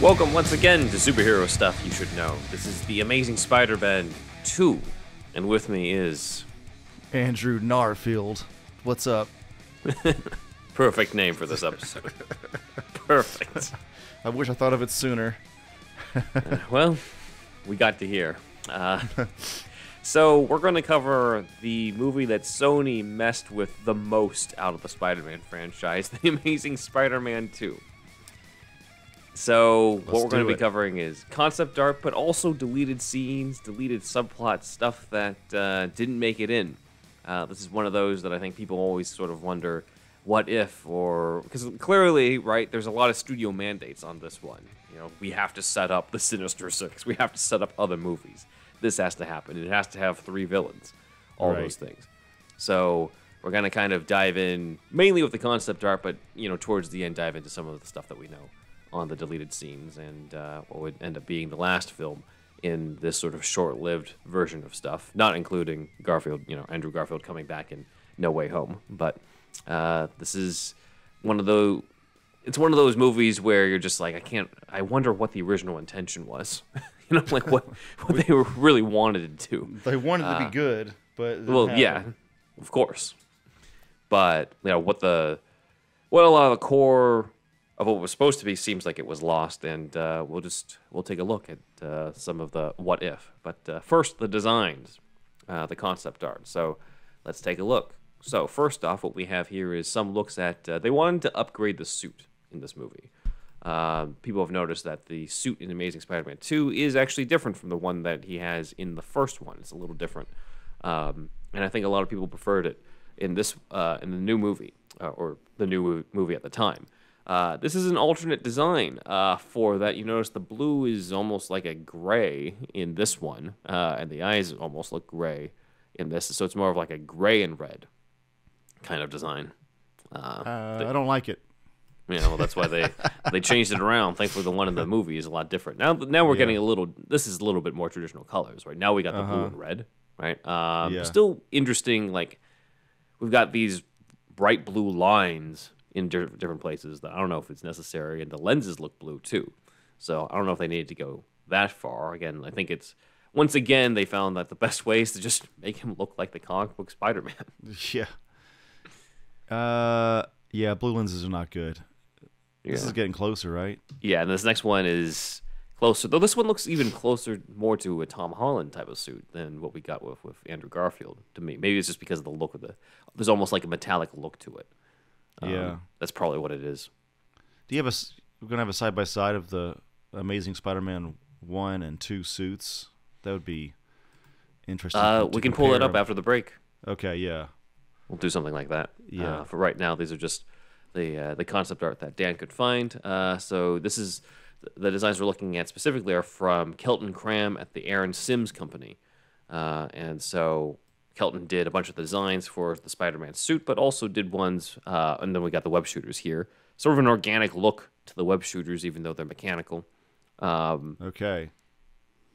Welcome once again to Superhero Stuff You Should Know. This is The Amazing Spider Man 2, and with me is. Andrew Narfield. What's up? Perfect name for this episode. Perfect. I wish I thought of it sooner. Well, we got to hear. Uh, so, we're going to cover the movie that Sony messed with the most out of the Spider Man franchise The Amazing Spider Man 2. So, what Let's we're going to be covering is concept art, but also deleted scenes, deleted subplots, stuff that uh, didn't make it in. Uh, this is one of those that I think people always sort of wonder what if, or because clearly, right, there's a lot of studio mandates on this one. You know, we have to set up the Sinister Six, we have to set up other movies. This has to happen. It has to have three villains, all Right. those things. So, we're going to kind of dive in mainly with the concept art, but, you know, towards the end, dive into some of the stuff that we know on the deleted scenes and uh, what would end up being the last film in this sort of short-lived version of stuff, not including Garfield, you know, Andrew Garfield coming back in No Way Home. But uh, this is one of the, it's one of those movies where you're just like, I can't, I wonder what the original intention was, you know, like what what they were really wanted to do. They wanted to be good, but Well, yeah, of course. But you know what the what a lot of the core of what was supposed to be seems like it was lost, and uh, we'll just we'll take a look at uh, some of the what if. But uh, first, the designs, uh, the concept art. So let's take a look. So first off, what we have here is some looks at uh, they wanted to upgrade the suit in this movie. Um, people have noticed that the suit in Amazing Spider-Man 2 is actually different from the one that he has in the first one. It's a little different, um, and I think a lot of people preferred it in this uh, in the new movie or the new movie at the time. Uh, this is an alternate design uh, for that. You notice the blue is almost like a gray in this one, uh, and the eyes almost look gray in this. So it's more of like a gray and red kind of design. Uh, I don't like it. You know, that's why they they changed it around. Thankfully, the one in the movie is a lot different. Now, now we're getting a little. This is a little bit more traditional colors, right? Now we got the blue and red, right? Um, Yeah. Still interesting. Like we've got these bright blue lines in di- different places. That I don't know if it's necessary, and the lenses look blue too. So I don't know if they needed to go that far. Again, I think it's once again they found that the best way is to just make him look like the comic book Spider-Man. Yeah. Uh, yeah, blue lenses are not good. This is getting closer, right? Yeah, and this next one is closer. Though this one looks even closer, more to a Tom Holland type of suit than what we got with with Andrew Garfield. To me, maybe it's just because of the look of the. There's almost like a metallic look to it. Um, Yeah. that's probably what it is. Do you have a? We're gonna have a side by side of the Amazing Spider-Man one and two suits. That would be interesting. Uh, we can pull it up after the break. Okay, yeah. We'll do something like that. Yeah. Uh, for right now, these are just the uh, the concept art that Dan could find. Uh, so this is the designs we're looking at specifically are from Kelton Cram at the Aaron Sims Company, uh, and so Kelton did a bunch of designs for the Spider-Man suit, but also did ones, uh, and then we got the web shooters here. Sort of an organic look to the web shooters, even though they're mechanical. Um, Okay.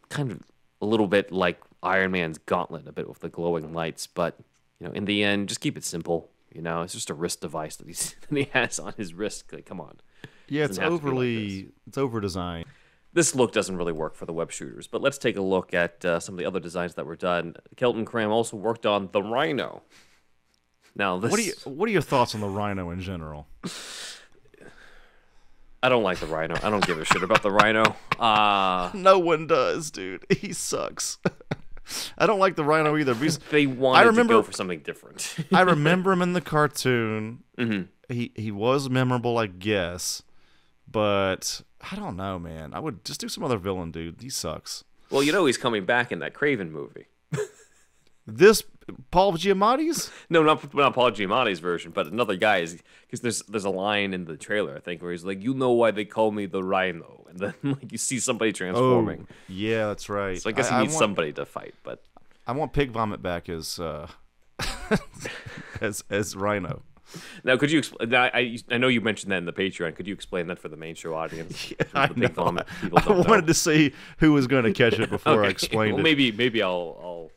kind of a little bit like Iron Man's gauntlet, a bit with the glowing lights, but you know, in the end, just keep it simple. You know, it's just a wrist device that he's that he has on his wrist. Like, come on, Yeah, it's Doesn't have to be like overly. it's over designed. This look doesn't really work for the web shooters. But let's take a look at uh, some of the other designs that were done. Kelton Cram also worked on the Rhino. Now, this What are you? What are your thoughts on the Rhino in general? I don't like the Rhino. I don't give a shit about the Rhino. Uh No one does, dude. He sucks. I don't like the Rhino either. Because they wanted remember- to go for something different. I remember him in the cartoon. Mm-hmm. He he was memorable, I guess, but I don't know, man. I would just do some other villain, dude. He sucks. well, you know he's coming back in that Kraven movie. This Paul Giamatti's? No, not not Paul Giamatti's version, but another guy is because there's there's a line in the trailer I think where he's like, "You know why they call me the Rhino," and then like you see somebody transforming. Oh, yeah, that's right. So I guess he I, needs want, somebody to fight. But I want Pig Vomit back as uh, as as Rhino. Now, could you? Expl- now, I I know you mentioned that in the Patreon. Could you explain that for the main show audience? I know. I don't know. wanted to see who was going to catch it before I Okay, explained well, it. maybe maybe I'll I'll.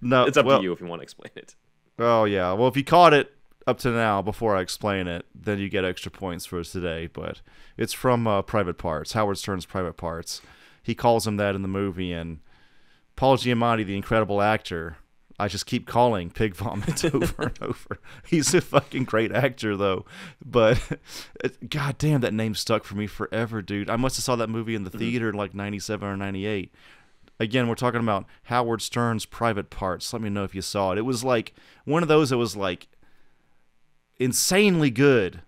no, It's up well, to you if you want to explain it. Oh yeah. Well, if you caught it, up to now, before I explain it, then you get extra points for today. But it's from uh, Private Parts, Howard Stern's Private Parts. He calls him that in the movie, and Paul Giamatti, the incredible actor, I just keep calling Pig Vomit over and over. He's a fucking great actor, though. But god damn, that name stuck for me forever, dude. I must have saw that movie in the mm-hmm. theater in like '97 or '98. Again, we're talking about Howard Stern's Private Parts. Let me know if you saw it. It was like one of those that was like insanely good.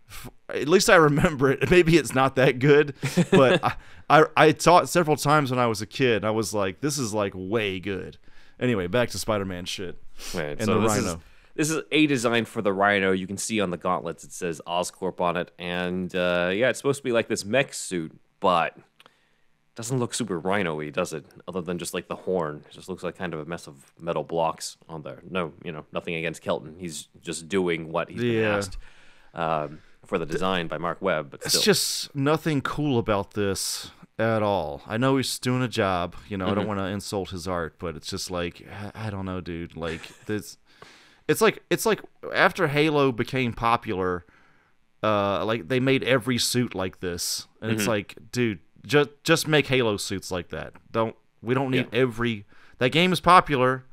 At least I remember it. Maybe it's not that good, but I, I I saw it several times when I was a kid. I was like, this is like way good. Anyway, back to Spider-Man shit. Right, And so the this is Rhino. this is a design for the Rhino. You can see on the gauntlets it says Oscorp on it, and uh, yeah, it's supposed to be like this mech suit, but doesn't look super Rhino-y, does it? Other than just like the horn, it just looks like kind of a mess of metal blocks on there. No, you know, nothing against Kelton. He's just doing what he's been asked um, for the design by Mark Webb, but It's still, just nothing cool about this at all. I know he's doing a job. You know, I don't want to insult his art, but it's just like I, I don't know, dude. Like this, it's like it's like after Halo became popular, uh, like they made every suit like this, and it's like, dude, just just make Halo suits like that. Don't we don't need Yeah. every that game is popular,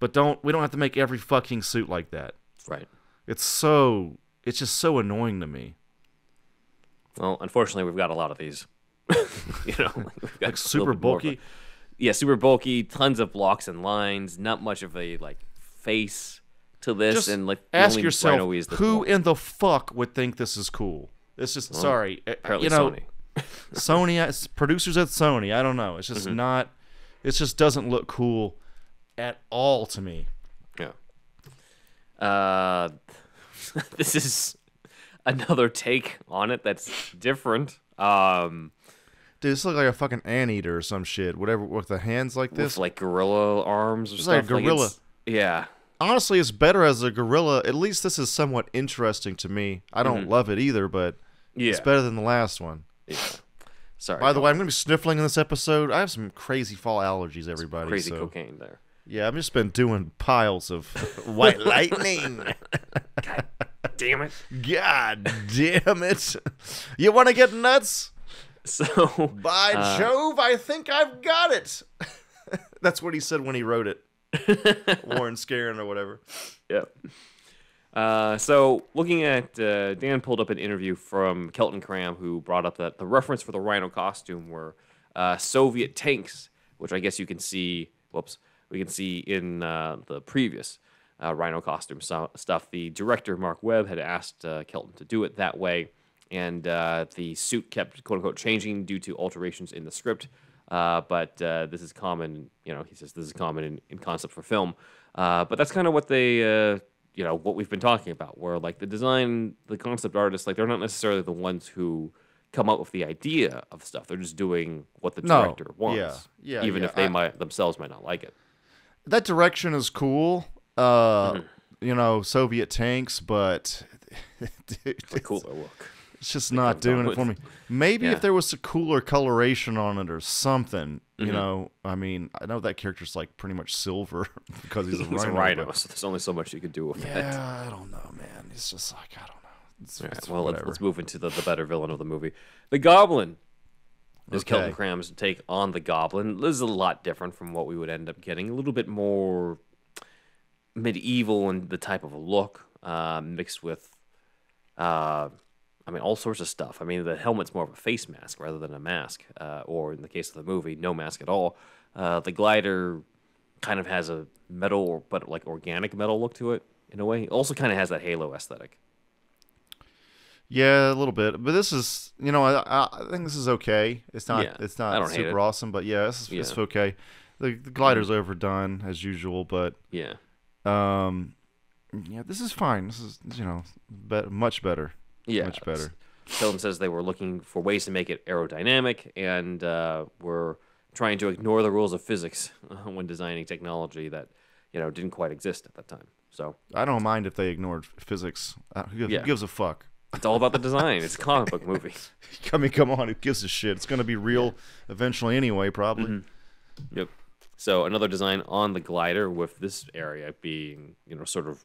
but don't we don't have to make every fucking suit like that. right. It's so it's just so annoying to me. Well, unfortunately, we've got a lot of these. you know, got Like super bit more bulky. yeah, super bulky, tons of blocks and lines, not much of a like face to this, Just and like ask yourself Rhino is the who in the fuck would think this is cool. It's just sorry, uh, apparently you know, Sony. Sony, uh, producers at Sony. I don't know. It's just not. It just doesn't look cool at all to me. Yeah. Uh, this is another take on it that's different. Um, Dude, this looks like a fucking anteater or some shit. Whatever with the hands like this. with like gorilla arms or It's stuff. like a gorilla. it's- yeah. Honestly, it's better as a gorilla. At least this is somewhat interesting to me. I don't love it either, but Mm-hmm. Yeah. it's better than the last one. yeah. Sorry. By the way, I'm gonna be sniffling in this episode. I have some crazy fall allergies, everybody. crazy so- cocaine there. Yeah, I've just been doing piles of white lightning. Damn it. God damn it. You want to get nuts? So By Uh, Jove, I think I've got it. That's what he said when he wrote it. Warren Scarin or whatever. Yeah. Uh, so, looking at uh, Dan pulled up an interview from Kelton Cram, who brought up that the reference for the Rhino costume were uh, Soviet tanks, which I guess you can see. Whoops, we can see in uh, the previous uh, Rhino costume so- stuff. The director Mark Webb had asked uh, Kelton to do it that way, and uh, the suit kept quote unquote changing due to alterations in the script. Uh, but uh, this is common, you know. He says this is common in, in concept for film. Uh, but that's kind of what they, uh, you know, what we've been talking about. Where like the design, the concept artists, like they're not necessarily the ones who come up with the idea of stuff. They're just doing what the No, director wants. yeah, yeah, Even yeah, if they I- might themselves might not like it. That direction is cool. Uh, You know, Soviet tanks, but A cooler look. It's just not doing it with- for me. Maybe Yeah. if there was a cooler coloration on it or something, Mm-hmm. you know. I mean, I know that character's like pretty much silver because he's a He's rhino. a rhino, but- so there's only so much you can do with that. Yeah, I don't know, man. It's just like I don't know. It's, All right, it's well, let's, let's move into the, the better villain of the movie. The Goblin is Kelton Okay. Cram's take on the Goblin. This is a lot different from what we would end up getting. A little bit more medieval in the type of look, uh, mixed with, uh, I mean, all sorts of stuff. I mean, the helmet's more of a face mask rather than a mask, uh, or in the case of the movie, no mask at all. Uh, the glider kind of has a metal, or, but like organic metal look to it in a way. It also kind of has that Halo aesthetic. Yeah, a little bit, but this is, you know, I, I think this is okay. It's not, Yeah, it's not super it. awesome, but yeah, it's, it's Yeah. Mm-hmm. okay. The, the glider's overdone as usual, but Yeah. um, yeah, this is fine. This is, you know, be- much better. Yeah, much better. Sheldon says they were looking for ways to make it aerodynamic and uh, were trying to ignore the rules of physics when designing technology that you know didn't quite exist at that time. So I don't mind if they ignored physics. Uh, who, who Yeah. gives a fuck? it's all about the design. It's a comic book movie. I mean, come on, who gives a shit? It's gonna be real eventually anyway, probably. Mm-hmm. Yep. So another design on the glider with this area being you know sort of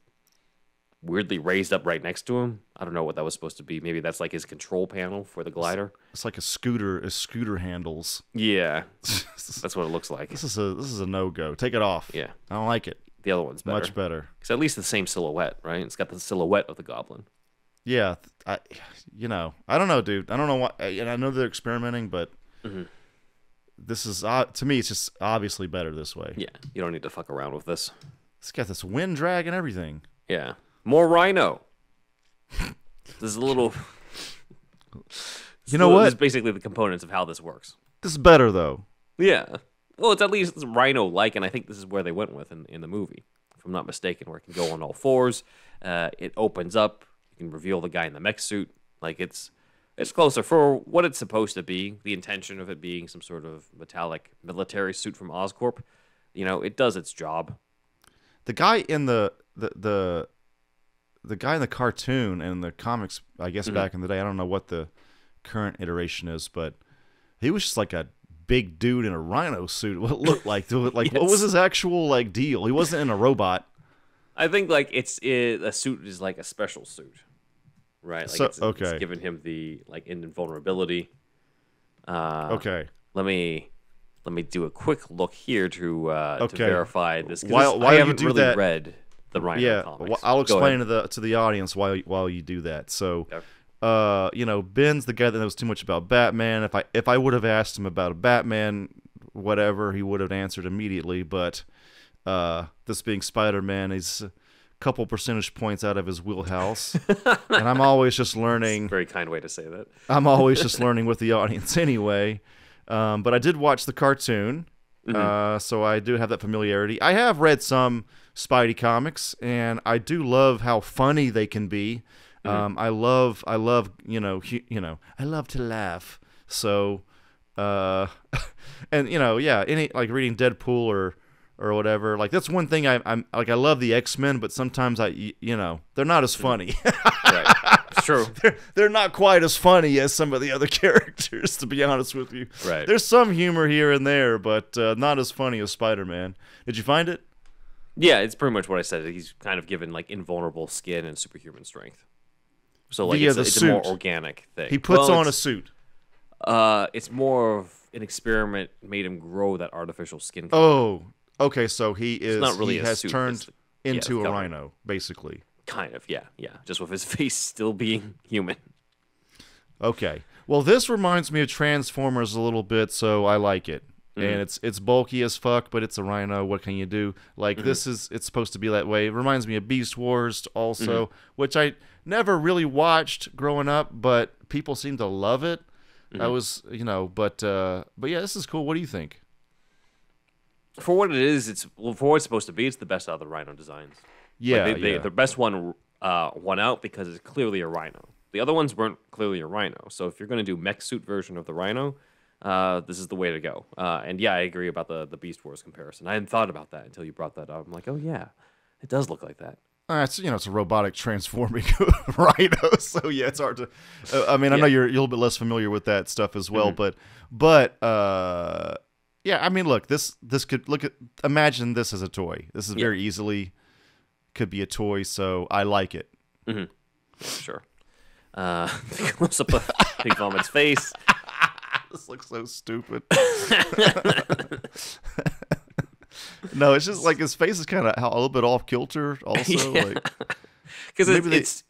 weirdly raised up right next to him. I don't know what that was supposed to be. Maybe that's like his control panel for the glider. It's like a scooter, a scooter handles. Yeah, that's what it looks like. This is a this is a no go. Take it off. Yeah, I don't like it. the other one's better. Much better. It's at least the same silhouette, right? It's got the silhouette of the goblin. Yeah, I, you know, I don't know, dude. I don't know what, and I know they're experimenting, but Mm-hmm. this is uh, to me, it's just obviously better this way. Yeah, you don't need to fuck around with this. It's got this wind drag and everything. Yeah, more rhino. this is a little. You know what? Is basically the components of how this works. This is better though. Yeah. Well, it's at least rhino-like, and I think this is where they went with in, in the movie, if I'm not mistaken, where it can go on all fours. Uh, it opens up. You can reveal the guy in the mech suit. Like it's it's closer for what it's supposed to be. The intention of it being some sort of metallic military suit from Oscorp. You know, it does its job. The guy in the the the the guy in the cartoon and the comics, I guess back in the day, I don't know what the current iteration is, but he was just like a big dude in a rhino suit. What it looked like? Like what was his actual like deal? He wasn't in a robot. I think like it's it, a suit is like a special suit, right? Like So- it's, okay. it's giving him the like invulnerability. Uh, Okay. let me let me do a quick look here to uh, to verify this. 'cause While- this- while I haven't do really that- read the Rhino yeah, comics. I'll explain to the to the audience while while you do that. So, Okay. uh, you know, Ben's the guy that knows too much about Batman. If I if I would have asked him about a Batman, whatever, he would have answered immediately. But uh, this being Spider Man, he's a couple percentage points out of his wheelhouse, and I'm always just learning. Very kind way to say that. I'm always just learning with the audience anyway. Um, but I did watch the cartoon, uh, so I do have that familiarity. I have read some Spidey comics, and I do love how funny they can be. Um, I love, I love, you know, hu- you know, I love to laugh. So, uh, and you know, yeah, any like reading Deadpool or or whatever. Like that's one thing I, I'm like. I love the X Men, but sometimes I, you know, they're not as funny. Right. it's true. they're, they're not quite as funny as some of the other characters, to be honest with you. Right. There's some humor here and there, but uh, not as funny as Spider Man. Did you find it? Yeah, it's pretty much what I said. He's kind of given like invulnerable skin and superhuman strength. So like Via it's, the a, it's a more organic thing. He puts Well, on a suit. Uh, it's more of an experiment made him grow that artificial skin. Oh, okay. So he is. not really he has suit, turned the- into the a rhino, basically. Kind of, yeah, yeah. Just with his face still being human. Okay. Well, this reminds me of Transformers a little bit, so I like it. Mm-hmm. And it's it's bulky as fuck, but it's a rhino. What can you do? Like Mm-hmm. this is it's supposed to be that way. It reminds me of Beast Wars also, Mm-hmm. which I never really watched growing up, but people seem to love it. Mm-hmm. I was, you know, but uh but yeah, this is cool. What do you think? For what it is, it's well, for what it's supposed to be. It's the best out of the Rhino designs. Like, Yeah, they, they, yeah. the best one uh, won out because it's clearly a Rhino. The other ones weren't clearly a Rhino. So if you're going to do mech suit version of the Rhino, uh, this is the way to go. Uh, and yeah, I agree about the the Beast Wars comparison. I hadn't thought about that until you brought that up. I'm like, oh yeah, it does look like that. Uh, it's you know it's a robotic transforming rhino, so yeah, it's hard to. Uh, I mean, I know you're, you're a little bit less familiar with that stuff as well, but but uh, yeah, I mean, look, this this could look at imagine this as a toy. This is Yeah. very easily could be a toy, so I like it. Sure. Uh, close up of Pig Vomit's face. This looks so stupid. no, it's just like his face is kind of a little bit off kilter. Also, Yeah. like Because it's, they- it's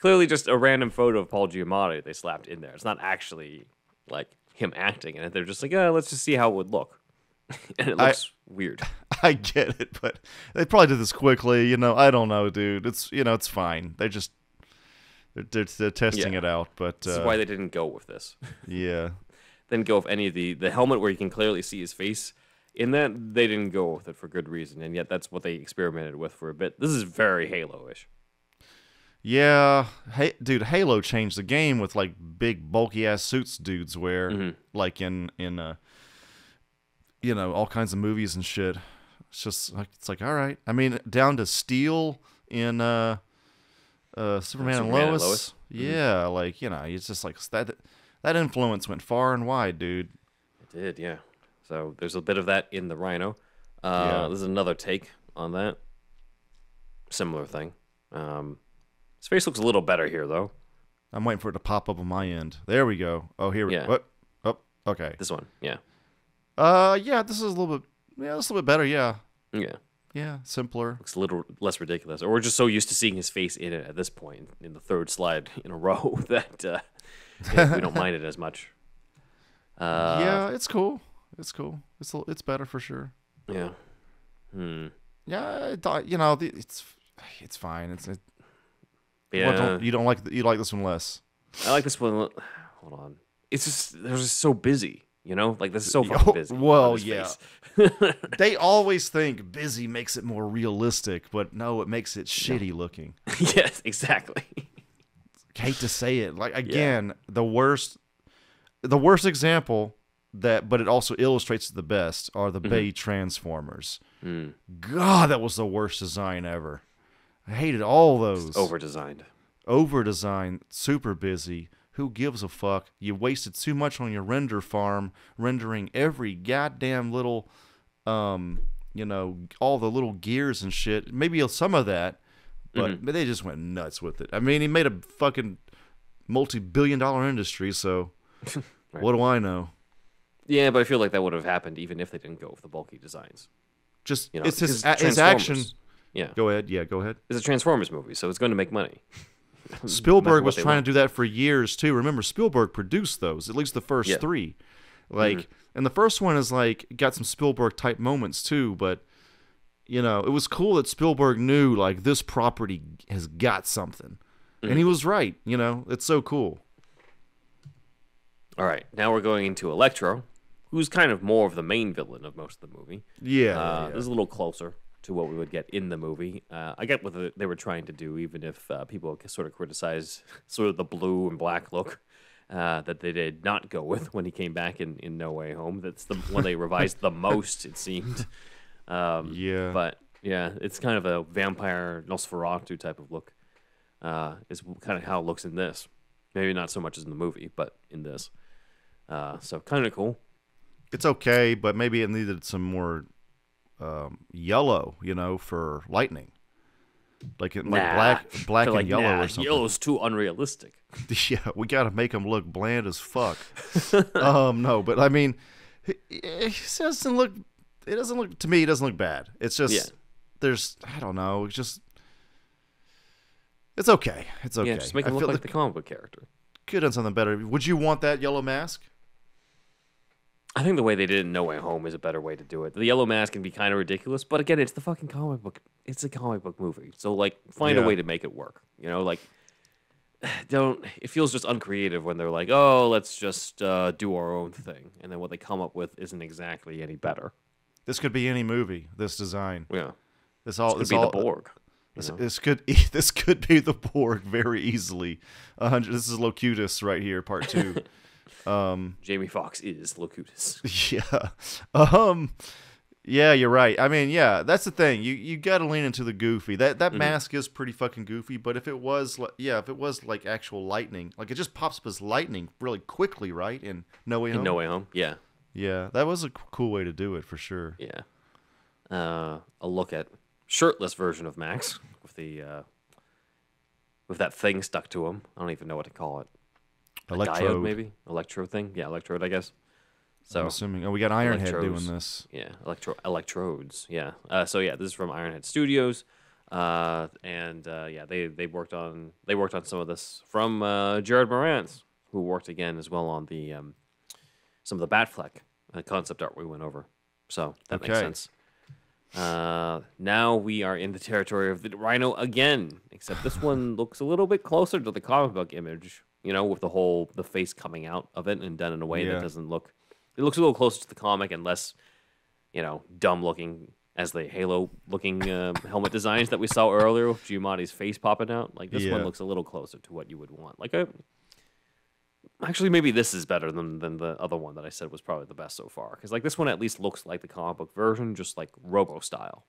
clearly just a random photo of Paul Giamatti they slapped in there. It's not actually like him acting in it. They're just like, oh, let's just see how it would look. and it I- looks weird. I get it, but they probably did this quickly. You know, I don't know, dude. It's you know, it's fine. They just they're they're, they're testing Yeah. it out, but This uh, is why they didn't go with this. yeah, didn't go with any of the the helmet where you can clearly see his face. In that, they didn't go with it for good reason, and yet that's what they experimented with for a bit. This is very Halo-ish. yeah, hey, dude, Halo changed the game with like big bulky ass suits, dudes. Where Mm-hmm. like in in uh, you know, all kinds of movies and shit. It's just like it's like all right. I mean, down to Steel in uh, uh, Superman, and Superman and Lois. Lois. Mm-hmm. Yeah, like you know, it's just like that. That influence went far and wide, dude. It did, yeah. So there's a bit of that in the Rhino. Uh, Yeah. There's another take on that. Similar thing. Um, His face looks a little better here, though. I'm waiting for it to pop up on my end. There we go. Oh, here we Yeah. What? Oh, okay. This one, yeah, Uh, yeah, this is a little bit. Yeah, it's a little bit better. Yeah, yeah, yeah, simpler. looks a little less ridiculous. Or we're just so used to seeing his face in it at this point in the third slide in a row that uh, we don't mind it as much. Uh, yeah, it's cool. It's cool. It's a, it's better for sure. yeah. Hmm. Yeah, I thought you know the, it's it's fine. It's it, Yeah. don't, you don't like you like this one less. I like this one. Hold on. It's just they're just so busy. You know, like this is so Oh, fucking busy. well, yeah. They always think busy makes it more realistic, but no, it makes it shitty looking. yes, exactly. Hate to say it like again the worst the worst example that but it also illustrates the best are the bay transformers. Hmm. god that was the worst design ever. I hated all those. Over designed. over design super busy. Who gives a fuck? You wasted too much on your render farm rendering every goddamn little um you know all the little gears and shit. Maybe some of that but they just went nuts with it i mean he made a fucking multi-billion dollar industry so what do i know Yeah, but I feel like that would have happened even if they didn't go with the bulky designs. just You know, it's his, a- his action Yeah, go ahead yeah go ahead it's a Transformers movie, so it's going to make money. Spielberg was trying want. to do that for years too. Remember, Spielberg produced those, at least the first Yeah. Mm-hmm. three. Like, and the first one is like got some Spielberg type moments too. But you know, it was cool that Spielberg knew like this property has got something, and he Mm-hmm. was right. You know, it's so cool. All right, now we're going into Electro, who's kind of more of the main villain of most of the movie. Yeah, Uh, yeah. This is a little closer to what we would get in the movie. Uh, I get what the, they were trying to do, even if uh, people sort of criticize sort of the blue and black look uh, that they did not go with when he came back in, in No Way Home. That's the one they revised the most, it seemed. Um, Yeah. But yeah, it's kind of a vampire Nosferatu type of look. Uh, is kind of how it looks in this. Maybe not so much as in the movie, but in this. Uh, so kind of cool. it's okay, but maybe it needed some more um, yellow. You know, for lightning. Like, it- like Nah. black, black They're and yellow nah, or something. Yellow's too unrealistic. Yeah, we got to make him look bland as fuck. um, no, but I mean, it, it doesn't look. It doesn't look to me. It doesn't look bad. It's just Yeah. there's. I don't know. It's just. It's okay. It's okay. Yeah, just make I look like the comic book character. could have done something better. Would you want that yellow mask? I think the way they did it in No Way Home is a better way to do it. The yellow mask can be kind of ridiculous, but again, it's the fucking comic book. It's a comic book movie, so like, find Yeah. a way to make it work. You know, like, don't. It feels just uncreative when they're like, "Oh, let's just uh, do our own thing," and then what they come up with isn't exactly any better. This could be any movie. This design. Yeah, This all. could This be all, the Borg. you This, know? this could this could be the Borg very easily. Hundred. This is Locutus right here, part two. Jamie Foxx is Locutus. Yeah. Um yeah, you're right. I mean, yeah, that's the thing. You you got to lean into the goofy. That Mm-hmm. that mask is pretty fucking goofy, but if it was li- yeah, if it was like actual lightning, like it just pops up as lightning really quickly, right? In No Way Home. In No Way Home. Yeah, Yeah, that was a cool way to do it for sure. yeah. Uh, a look at shirtless version of Max with the uh, with that thing stuck to him. I don't even know what to call it. A diode, Electrode, maybe electro thing. Yeah, electrode, I guess. So I'm assuming. Oh, we got Ironhead doing this. yeah, electro electrodes. Yeah. Uh, so yeah, this is from Ironhead Studios, uh, and uh, yeah, they they worked on they worked on some of this from uh, Jared Morantz, who worked again as well on the um, some of the Batfleck uh, concept art we went over. So that makes sense. Uh, now we are in the territory of the Rhino again, except this one looks a little bit closer to the comic book image. You know, with the whole the face coming out of it and done in a way Yeah. that doesn't look. It looks a little closer to the comic and less, you know, dumb looking as the Halo looking uh, helmet designs that we saw earlier with Giamatti's face popping out. Like this one looks a little closer to what you would want. Like a. Actually, maybe this is better than, than the other one that I said was probably the best so far. Because like this one at least looks like the comic book version, just like Robo style.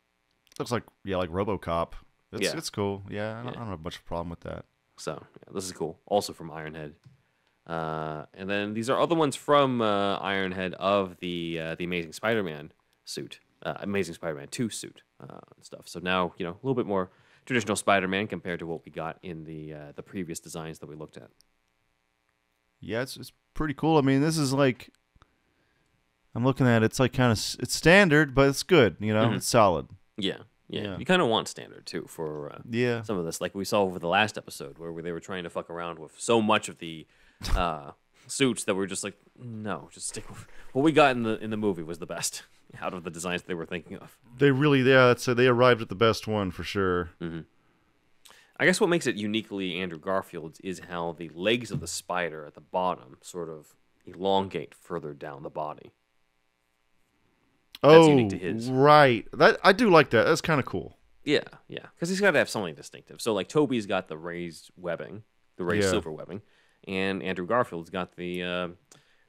Looks like yeah, like RoboCop. It's Yeah. it's cool. Yeah, I don't, Yeah. I don't have much problem with that. So yeah, this is cool. Also from Ironhead. Uh, and then these are other ones from uh, Ironhead of the uh, the Amazing Spider-Man suit, uh, Amazing Spider-Man two suit uh, and stuff. So now you know a little bit more traditional Spider-Man compared to what we got in the uh, the previous designs that we looked at. Yeah, it's it's pretty cool. I mean, this is like I'm looking at it, it's like kind of it's standard, but it's good. You know, Mhm. it's solid. Yeah, yeah. Yeah. You kind of want standard too for uh, Yeah, some of this, like we saw over the last episode, where they were trying to fuck around with so much of the uh, suits that we're just like, no, just stick with what we got in the in the movie was the best out of the designs they were thinking of. they really yeah. That's they arrived at the best one for sure. I guess what makes it uniquely Andrew Garfield's is how the legs of the spider at the bottom sort of elongate further down the body. That's oh, unique to his. right. That I do like that. That's kind of cool. Yeah, yeah, because he's got to have something distinctive. So like Tobey's got the raised webbing, the raised Yeah. silver webbing, and Andrew Garfield's got the uh,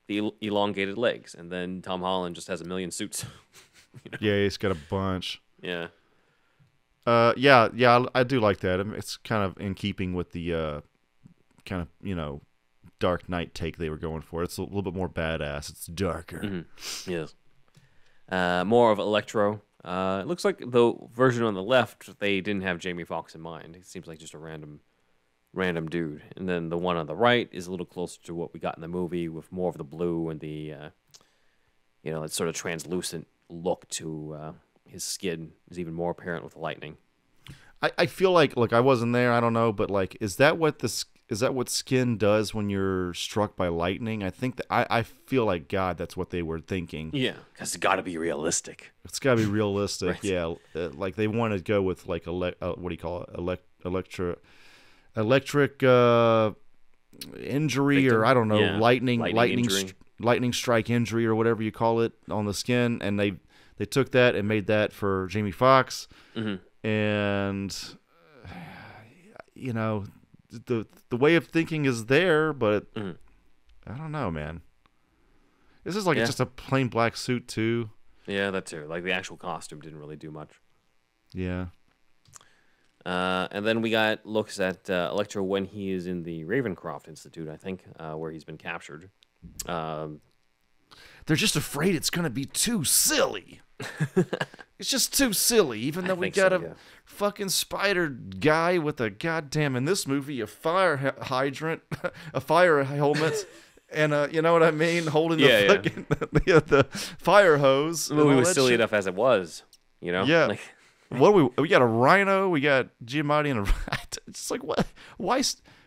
the el- elongated legs, and then Tom Holland just has a million suits. Yeah, he's got a bunch. yeah, Uh, yeah, yeah, I, I do like that. Mean, It's kind of in keeping with the uh, kind of you know Dark Knight take they were going for. It's a little bit more badass. It's darker. Mm-hmm. yes. Uh, more of Electro. Uh, it looks like the version on the left they didn't have Jamie Foxx in mind. It seems like just a random, random dude. And then the one on the right is a little closer to what we got in the movie, with more of the blue and the, uh, you know, that sort of translucent look to uh, his skin is even more apparent with the lightning. I, I feel like look, I wasn't there. I don't know, but like, is that what this is that what skin does when you're struck by lightning? I think that I, I feel like God, that's what they were thinking. Yeah, because it's got to be realistic. It's got to be realistic. Right. Yeah, uh, like they want to go with like ele- uh, what do you call it? Elect electro electric uh, injury Victim? or I don't know Yeah, lightning lightning lightning lightning strike injury or whatever you call it on the skin, and they they took that and made that for Jamie Foxx, Mhm. and uh, you know the the way of thinking is there, but Mhm. I don't know, man. This is like Yeah. just a plain black suit too. Yeah, that too. Like the actual costume didn't really do much. Yeah. Uh, and then we got looks at uh, Electro when he is in the Ravencroft Institute, I think, uh, where he's been captured. Um, They're just afraid it's gonna be too silly. It's just too silly, even I though we got so, a yeah. fucking spider guy with a goddamn in this movie a fire hydrant, a fire helmet, and uh, you know what I mean, holding Yeah, the yeah. fucking the, the fire hose. the movie was silly shit. enough as it was, you know. Yeah. Like, What we we got a rhino, we got Giamatti and a rat. It's like what? Why?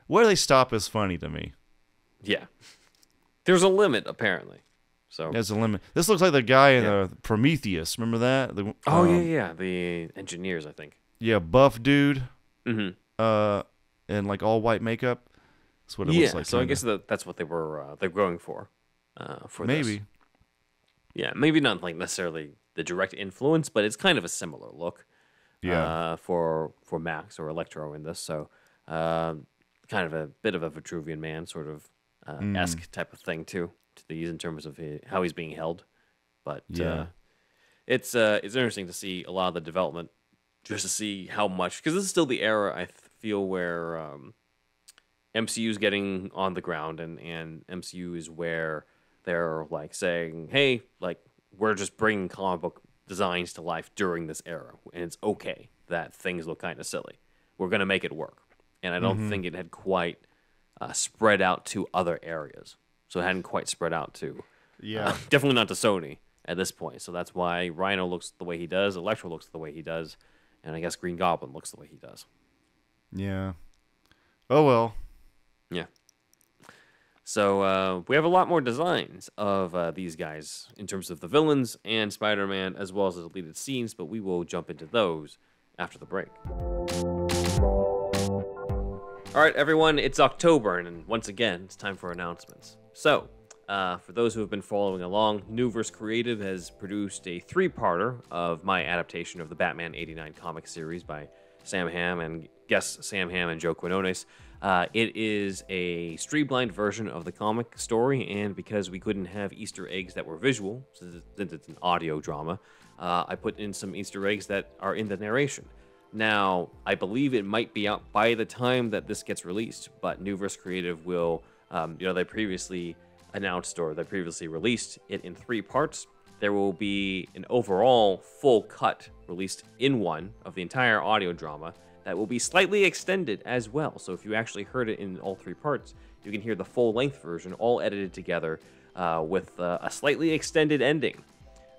Where do they stop is funny to me. yeah. There's a limit apparently. So. There's a limit. This looks like the guy in Yeah. uh, Prometheus. Remember that? The, Oh yeah, um, yeah. The engineers, I think. yeah, buff dude. hmm uh, and like all white makeup. That's what it Yeah. looks like. so I kinda. guess that that's what they were uh, they're going for. Uh, for this. maybe. Yeah, maybe not like necessarily the direct influence, but it's kind of a similar look. Yeah. Uh, for for Max or Electro in this, so um, kind of a bit of a Vitruvian Man sort of uh, Mm. esque type of thing too to these in terms of hi- how he's being held. But Yeah. uh, it's uh, it's interesting to see a lot of the development, just to see how much because this is still the era I feel where um, MCU is getting on the ground and and MCU is where they're like saying, hey, like we're just bringing comic book designs to life during this era, and it's okay that things look kind of silly. We're gonna make it work, and I don't think it had quite uh, spread out to other areas, so it hadn't quite spread out to Yeah. uh, definitely not to Sony at this point. So that's why Rhino looks the way he does, Electro looks the way he does, and I guess Green Goblin looks the way he does. yeah. Oh well. Yeah. So uh, we have a lot more designs of uh, these guys in terms of the villains and Spider-Man, as well as the deleted scenes. But we will jump into those after the break. All right, everyone, it's October, and once again, it's time for announcements. So, uh, for those who have been following along, Neuverse Creative has produced a three-parter of my adaptation of the Batman '89 comic series by Sam Hamm and guests Sam Hamm and Joe Quinones. Uh, it is a streamlined version of the comic story, and because we couldn't have Easter eggs that were visual, since since it's an audio drama, uh, I put in some Easter eggs that are in the narration. Now, I believe it might be out by the time that this gets released, but Neuverse Creative will, um, you know, they previously announced or they previously released it in three parts. There will be an overall full cut released in one of the entire audio drama, that will be slightly extended as well. So if you actually heard it in all three parts, you can hear the full length version, all edited together uh, with uh, a slightly extended ending.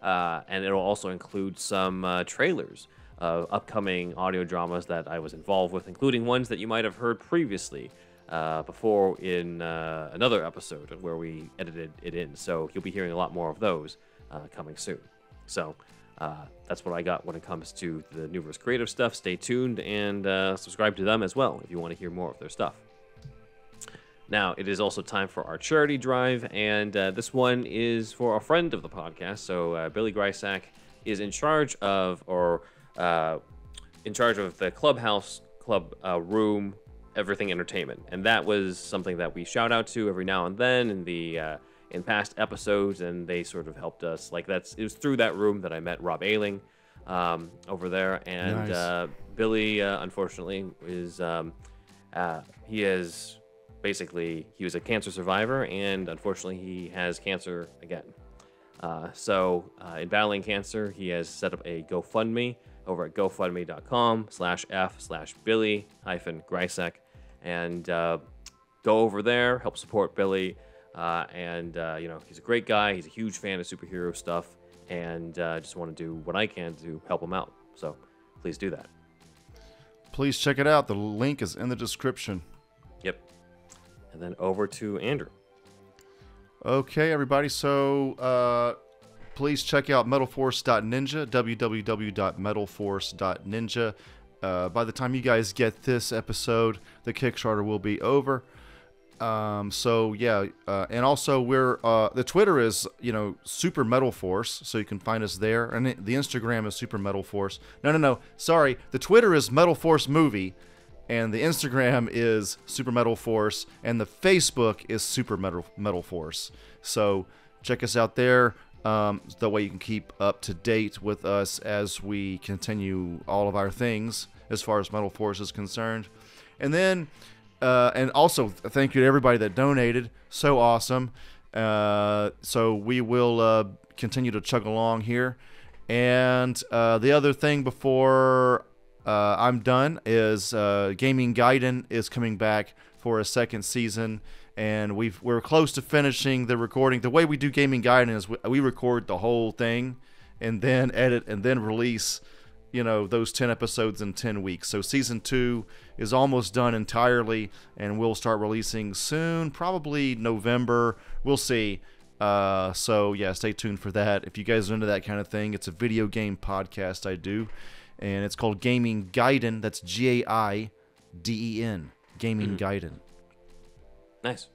Uh, and it'll also include some uh, trailers of upcoming audio dramas that I was involved with, including ones that you might have heard previously uh, before in uh, another episode where we edited it in. So you'll be hearing a lot more of those uh, coming soon. So uh, that's what I got when it comes to the Neuverse Creative stuff. Stay tuned and uh, subscribe to them as well if you want to hear more of their stuff. Now, it is also time for our charity drive, and uh, this one is for a friend of the podcast. So, uh, Billy Grisack is in charge of, or uh, in charge of the clubhouse club uh, room, everything entertainment, and that was something that we shout out to every now and then in the uh, in past episodes, and they sort of helped us. Like that's it was through that room that I met Rob Ailing um, over there, and Nice. uh, Billy, uh, unfortunately, is um, uh, he is basically he was a cancer survivor, and unfortunately, he has cancer again. Uh, so, uh, in battling cancer, he has set up a GoFundMe over at gofundme.com slash f slash Billy hyphen Grisack. And uh, go over there, help support Billy. Uh, and, uh, you know, he's a great guy. He's a huge fan of superhero stuff. And uh, just want to do what I can to help him out. So, please do that. Please check it out. The link is in the description. Yep. And then over to Andrew. Okay, everybody. So uh, please check out metalforce.ninja, www.metalforce.ninja. Uh, by the time you guys get this episode, the Kickstarter will be over. Um, so yeah, uh, and also we're uh, the Twitter is you know Super Metal Force, so you can find us there, and the Instagram is Super Metal Force. No, no, no, sorry, the Twitter is Metal Force Movie, and the Instagram is Super Metal Force, and the Facebook is Super Metal Metal Force. So check us out there. Um, that way you can keep up to date with us as we continue all of our things as far as Metal Force is concerned. And then, uh, and also thank you to everybody that donated. So awesome. Uh, so we will uh, continue to chug along here. And uh, the other thing before uh, I'm done is uh, Gaming Gaiden is coming back for a second season, and we've we're close to finishing the recording. The way we do Gaming Gaiden, is we, we record the whole thing, and then edit and then release, you know, those ten episodes in ten weeks. So season two is almost done entirely, and we'll start releasing soon, probably November. We'll see. Uh, so yeah, stay tuned for that. If you guys are into that kind of thing, it's a video game podcast I do, and it's called Gaming Gaiden. That's G A I D E N. Gaming Gaiden. Nice.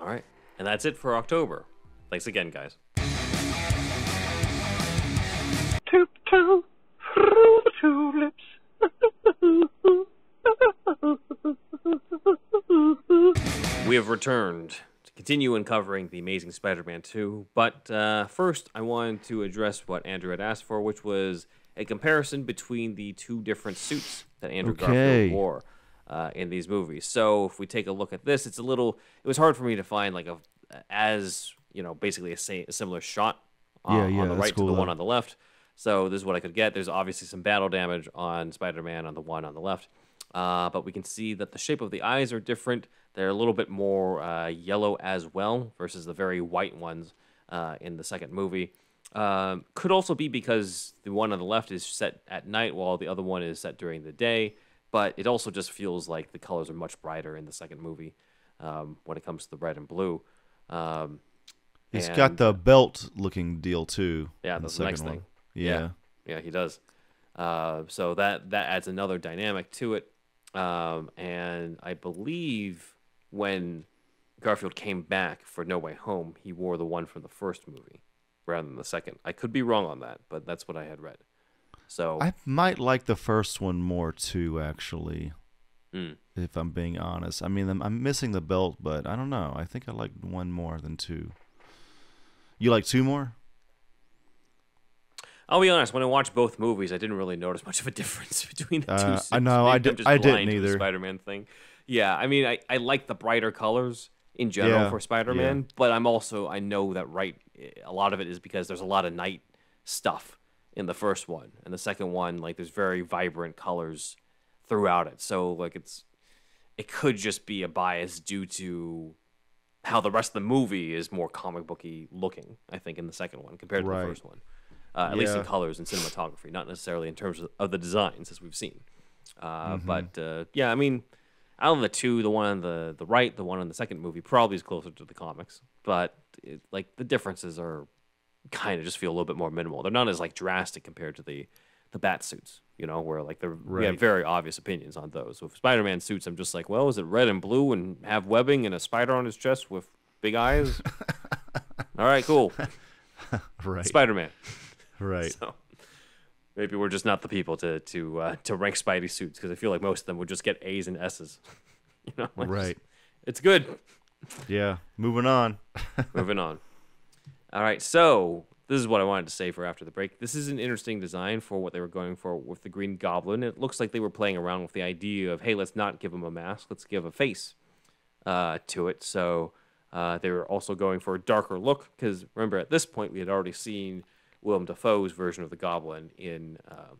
All right. And that's it for October. Thanks again, guys. tiptoe through the tulips. We have returned to continue uncovering the Amazing Spider-Man 2, but uh, first I wanted to address what Andrew had asked for, which was a comparison between the two different suits that Andrew Okay. Garfield wore uh, in these movies. So if we take a look at this, it's a little. It was hard for me to find like a as you know basically a, sa- a similar shot uh, Yeah, yeah, on the right cool, to the one on the left. So this is what I could get. There's obviously some battle damage on Spider-Man on the one on the left. Uh, but we can see that the shape of the eyes are different. They're a little bit more uh, yellow as well versus the very white ones uh, in the second movie. Um, could also be because the one on the left is set at night while the other one is set during the day. But it also just feels like the colors are much brighter in the second movie um, when it comes to the red and blue. Um, He's and- got the belt looking deal too. Yeah, that's the the next second one. thing. Yeah. Yeah, he does. Uh, so that that adds another dynamic to it. Um, and I believe when Garfield came back for No Way Home, he wore the one from the first movie rather than the second. I could be wrong on that, but that's what I had read. So I might like the first one more too, actually. Mm. If I'm being honest, I mean, I'm, I'm missing the belt, but I don't know. I think I like one more than two. You like two more? I'll be honest. When I watched both movies, I didn't really notice much of a difference between the two. Uh, I know, I did- I didn't either. Spider-Man thing. Yeah, I mean, I, I like the brighter colors in general Yeah, for Spider-Man, but I'm also I know that right. A lot of it is because there's a lot of night stuff in the first one, and the second one, like there's very vibrant colors throughout it. So like it's it could just be a bias due to how the rest of the movie is more comic booky looking. I think in the second one compared to Right. the first one, uh, at least in colors and cinematography, not necessarily in terms of, of the designs as we've seen. Uh, Mm-hmm. But uh, yeah, I mean, out of the two, the one on the the right, the one on the second movie, probably is closer to the comics. But it, like the differences are kind of just feel a little bit more minimal. They're not as like drastic compared to the the bat suits, you know, where like they're we have very obvious opinions on those. With Spider-Man suits, I'm just like, well, is it red and blue and have webbing and a spider on his chest with big eyes? All right, cool. Right. Spider-Man. right. So maybe we're just not the people to to uh, to rank Spidey suits because I feel like most of them would just get A's and S's. You know, like, Right. It's good. Yeah. Moving on. Moving on. All right, so this is what I wanted to say for after the break. This is an interesting design for what they were going for with the Green Goblin. It looks like they were playing around with the idea of, hey, let's not give him a mask, let's give a face uh, to it. So uh, they were also going for a darker look because remember, at this point, we had already seen Willem Dafoe's version of the Goblin in uh,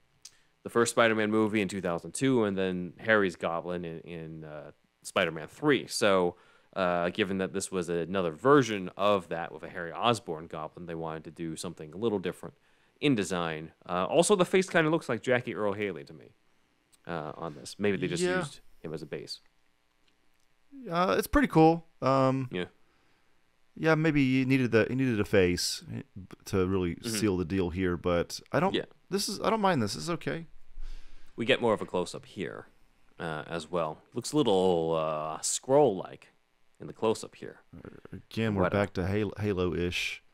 the first Spider-Man movie in 2002, and then Harry's Goblin in, in uh, Spider-Man 3. So, uh, given that this was another version of that with a Harry Osborn Goblin, they wanted to do something a little different in design. Uh, also, the face kind of looks like Jackie Earle Haley to me uh, on this. Maybe they just Yeah. used him as a base. Uh, it's pretty cool. Um, Yeah. yeah, maybe you needed the you needed a face eh, to really seal the deal here, but I don't. Mm-hmm. Yeah. This is I don't mind this. It's okay. We get more of a close up here uh, as well. Looks a little uh, scroll like in the close up here. Again, we're What a- back to Halo Halo ish.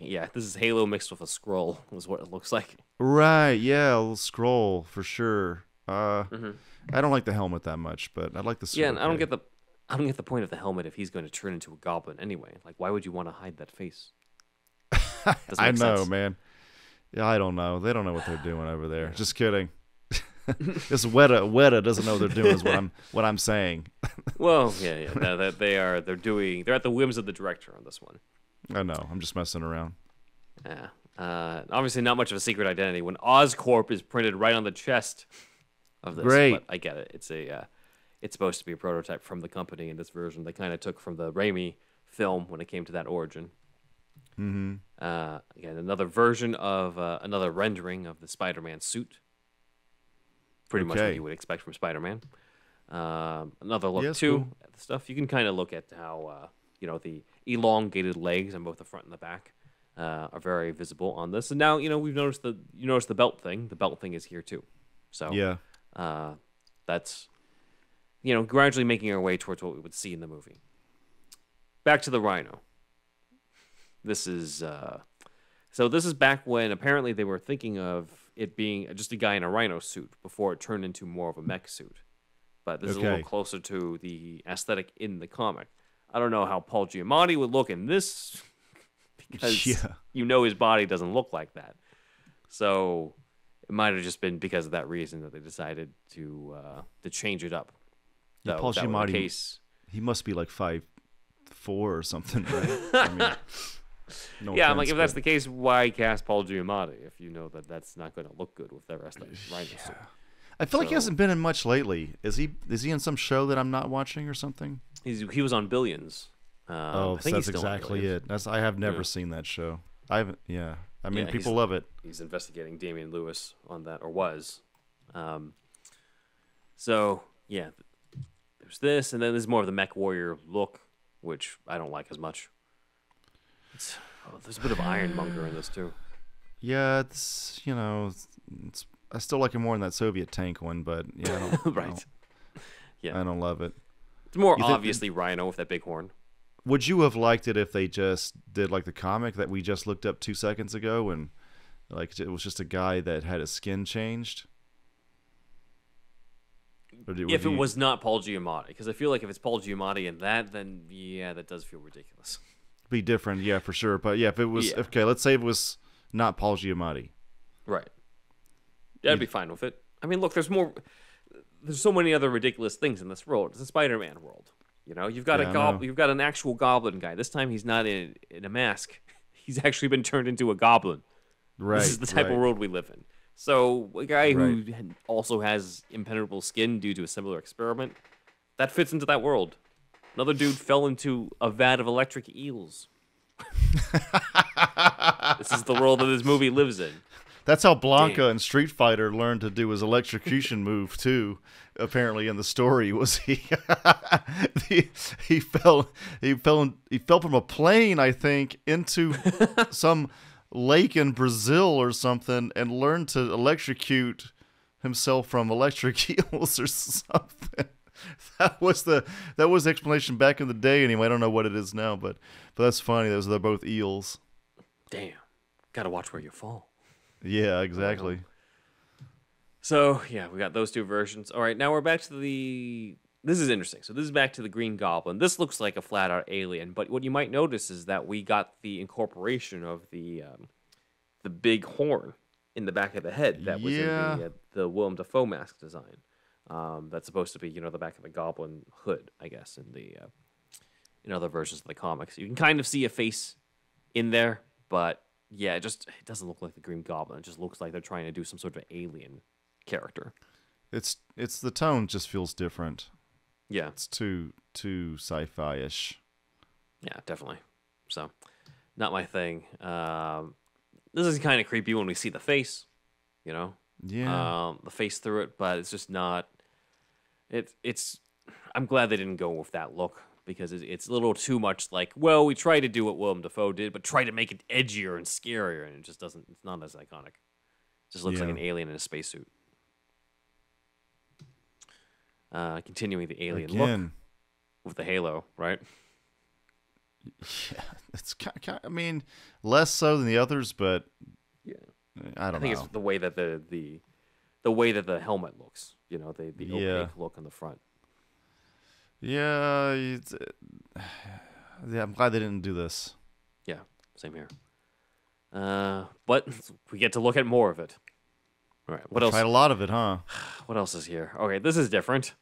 Yeah, this is Halo mixed with a scroll, is what it looks like. Right. Yeah. A little scroll for sure. Uh, Mm-hmm. I don't like the helmet that much, but I like the. Yeah, and I don't get the I don't get the point of the helmet if he's going to turn into a goblin anyway. Like, why would you want to hide that face? I know, sense. man. Yeah, I don't know. They don't know what they're doing over there. Just kidding. this Weta Weta doesn't know what they're doing. Is what I'm what I'm saying. Well, yeah, yeah. No, that they are they're doing they're at the whims of the director on this one. I know. I'm just messing around. Yeah. Uh, obviously, not much of a secret identity when Oscorp is printed right on the chest of this. Great. But I get it. It's a uh, it's supposed to be a prototype from the company in this version. They kind of took from the Raimi film when it came to that origin. Mm-hmm. Uh, again, another version of uh, another rendering of the Spider-Man suit. Pretty much what you would expect from Spider-Man. Um, another look it's too cool. at the stuff. You can kind of look at how uh, you know the elongated legs on both the front and the back uh, are very visible on this. And now you know we've noticed the you notice the belt thing. The belt thing is here too. So Yeah. uh, that's you know gradually making our way towards what we would see in the movie. Back to the Rhino. This is uh, so. This is back when apparently they were thinking of it being just a guy in a Rhino suit before it turned into more of a mech suit. But this is a little closer to the aesthetic in the comic. I don't know how Paul Giamatti would look in this because Yeah. you know his body doesn't look like that. So it might have just been because of that reason that they decided to uh, to change it up. Yeah, Though, Paul Giamatti- case. He must be like five four or something, right? I mean, no yeah, I'm like, if that's the case, why cast Paul Giamatti if you know that that's not going to look good with the rest of the Rhino suit? I feel like he hasn't been in much lately. Is he? Is he in some show that I'm not watching or something? He's, he was on Billions. Um, oh, that's he's still on exactly it. That's I have never Yeah. seen that show. I haven't. Yeah, I mean, Yeah, people love it. He's investigating Damian Lewis on that, or was. Um, so yeah, there's this, and then there's more of the Mech Warrior look, which I don't like as much. It's, oh, there's a bit of Ironmonger in this too. Yeah, it's you know, it's, it's I still like it more than that Soviet tank one, but yeah, I don't, I right. don't- Yeah. I don't love it. It's more You think- obviously Rhino with that big horn. Would you have liked it if they just did like the comic that we just looked up two seconds ago, and like it was just a guy that had his skin changed? Did- if would it was not Paul Giamatti, because I feel like if it's Paul Giamatti in that, then yeah, that does feel ridiculous. Be different, yeah, for sure. But yeah, if it was Yeah. okay, let's say it was not Paul Giamatti. Right. Yeah, I'd be fine with it. I mean, look, there's more. There's so many other ridiculous things in this world. It's a Spider-Man world. You know, you've got Yeah, a gob- You've got an actual goblin guy. This time, he's not in in a mask. He's actually been turned into a goblin. Right. this is the type right. of world we live in. So a guy who Right. had- also has impenetrable skin due to a similar experiment, that fits into that world. Another dude fell into a vat of electric eels. this is the world that this movie lives in. That's how Blanka Damn. in Street Fighter learned to do his electrocution move too. Apparently, in the story, was he he, he fell he fell he fell from a plane, I think, into some lake in Brazil or something, and learned to electrocute himself from electric eels or something. That was the that was the explanation back in the day. Anyway, I don't know what it is now, but but that's funny. Those they're both eels. Damn. Gotta watch where you fall. Yeah, exactly. So yeah, we got those two versions. All right, now we're back to the. This is interesting. So this is back to the Green Goblin. This looks like a flat out alien, but what you might notice is that we got the incorporation of the um, the big horn in the back of the head that was Yeah. in the uh, the Willem Dafoe mask design. Um, that's supposed to be you know the back of the Goblin hood, I guess, in the uh, in other versions of the comics. You can kind of see a face in there, but yeah, it just it doesn't look like the Green Goblin. It just looks like they're trying to do some sort of alien character. It's it's the tone just feels different. Yeah, It's too too sci-fi ish. yeah, definitely. So, not my thing. Um, this is kind of creepy when we see the face, you know, Yeah. um, the face through it, but it's just not. It it's. I'm glad they didn't go with that look because it's, it's a little too much like. Well, we tried to do what Willem Dafoe did, but try to make it edgier and scarier, and it just doesn't. It's not as iconic. It just looks like an alien in a spacesuit. Uh, continuing the alien look with the halo, right? yeah, it's kind, kind, I mean, less so than the others, but Yeah. I I don't think know. it's the way that the the the way that the helmet looks. You know, the the Yeah. opaque look on the front. Yeah, it's, yeah. I'm glad they didn't do this. Yeah, same here. Uh, but we get to look at more of it. All right, what else? Tried a lot of it, huh? What else is here? Okay, this is different.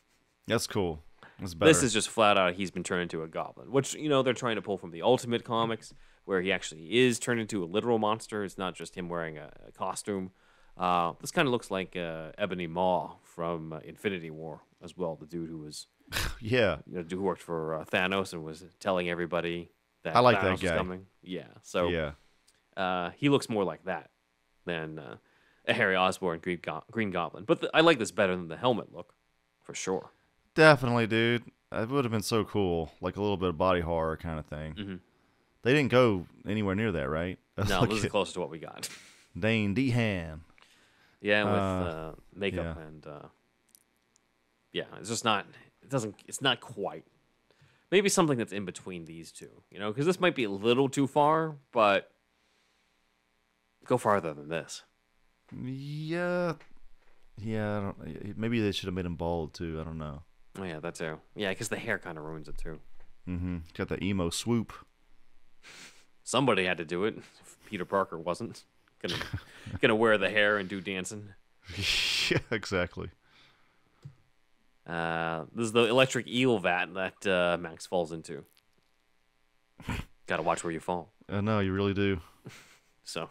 That's cool. That's better. This is just flat out he's been turned into a goblin, which you know they're trying to pull from the Ultimate comics, where he actually is turned into a literal monster. It's not just him wearing a, a costume. Uh, this kind of looks like uh, Ebony Maw from uh, Infinity War as well, the dude who was yeah. you know, dude who worked for uh, Thanos and was telling everybody that I like Thanos that guy. coming. Yeah, so yeah. uh, he looks more like that than uh, a Harry Osborn Green, Go- Green Goblin. But the, I like this better than the helmet look, for sure. Definitely, dude. It would have been so cool, like a little bit of body horror kind of thing. Mhm. They didn't go anywhere near that, right? No, Look this is at close to what we got. Dane DeHaan. Yeah, with Uh, uh, makeup yeah. and uh, yeah, it's just not. It doesn't. It's not quite. Maybe something that's in between these two, you know, because this might be a little too far, but go farther than this. Yeah, yeah. I don't, maybe they should have made him bald too. I don't know. Oh yeah, that too. Yeah, because the hair kind of ruins it too. Mm-hmm. Got the emo swoop. Somebody had to do it. If Peter Parker wasn't gonna gonna wear the hair and do dancing. yeah, exactly. Uh, this is the electric eel vat that uh, Max falls into. Got to watch where you fall. I know you really do. So,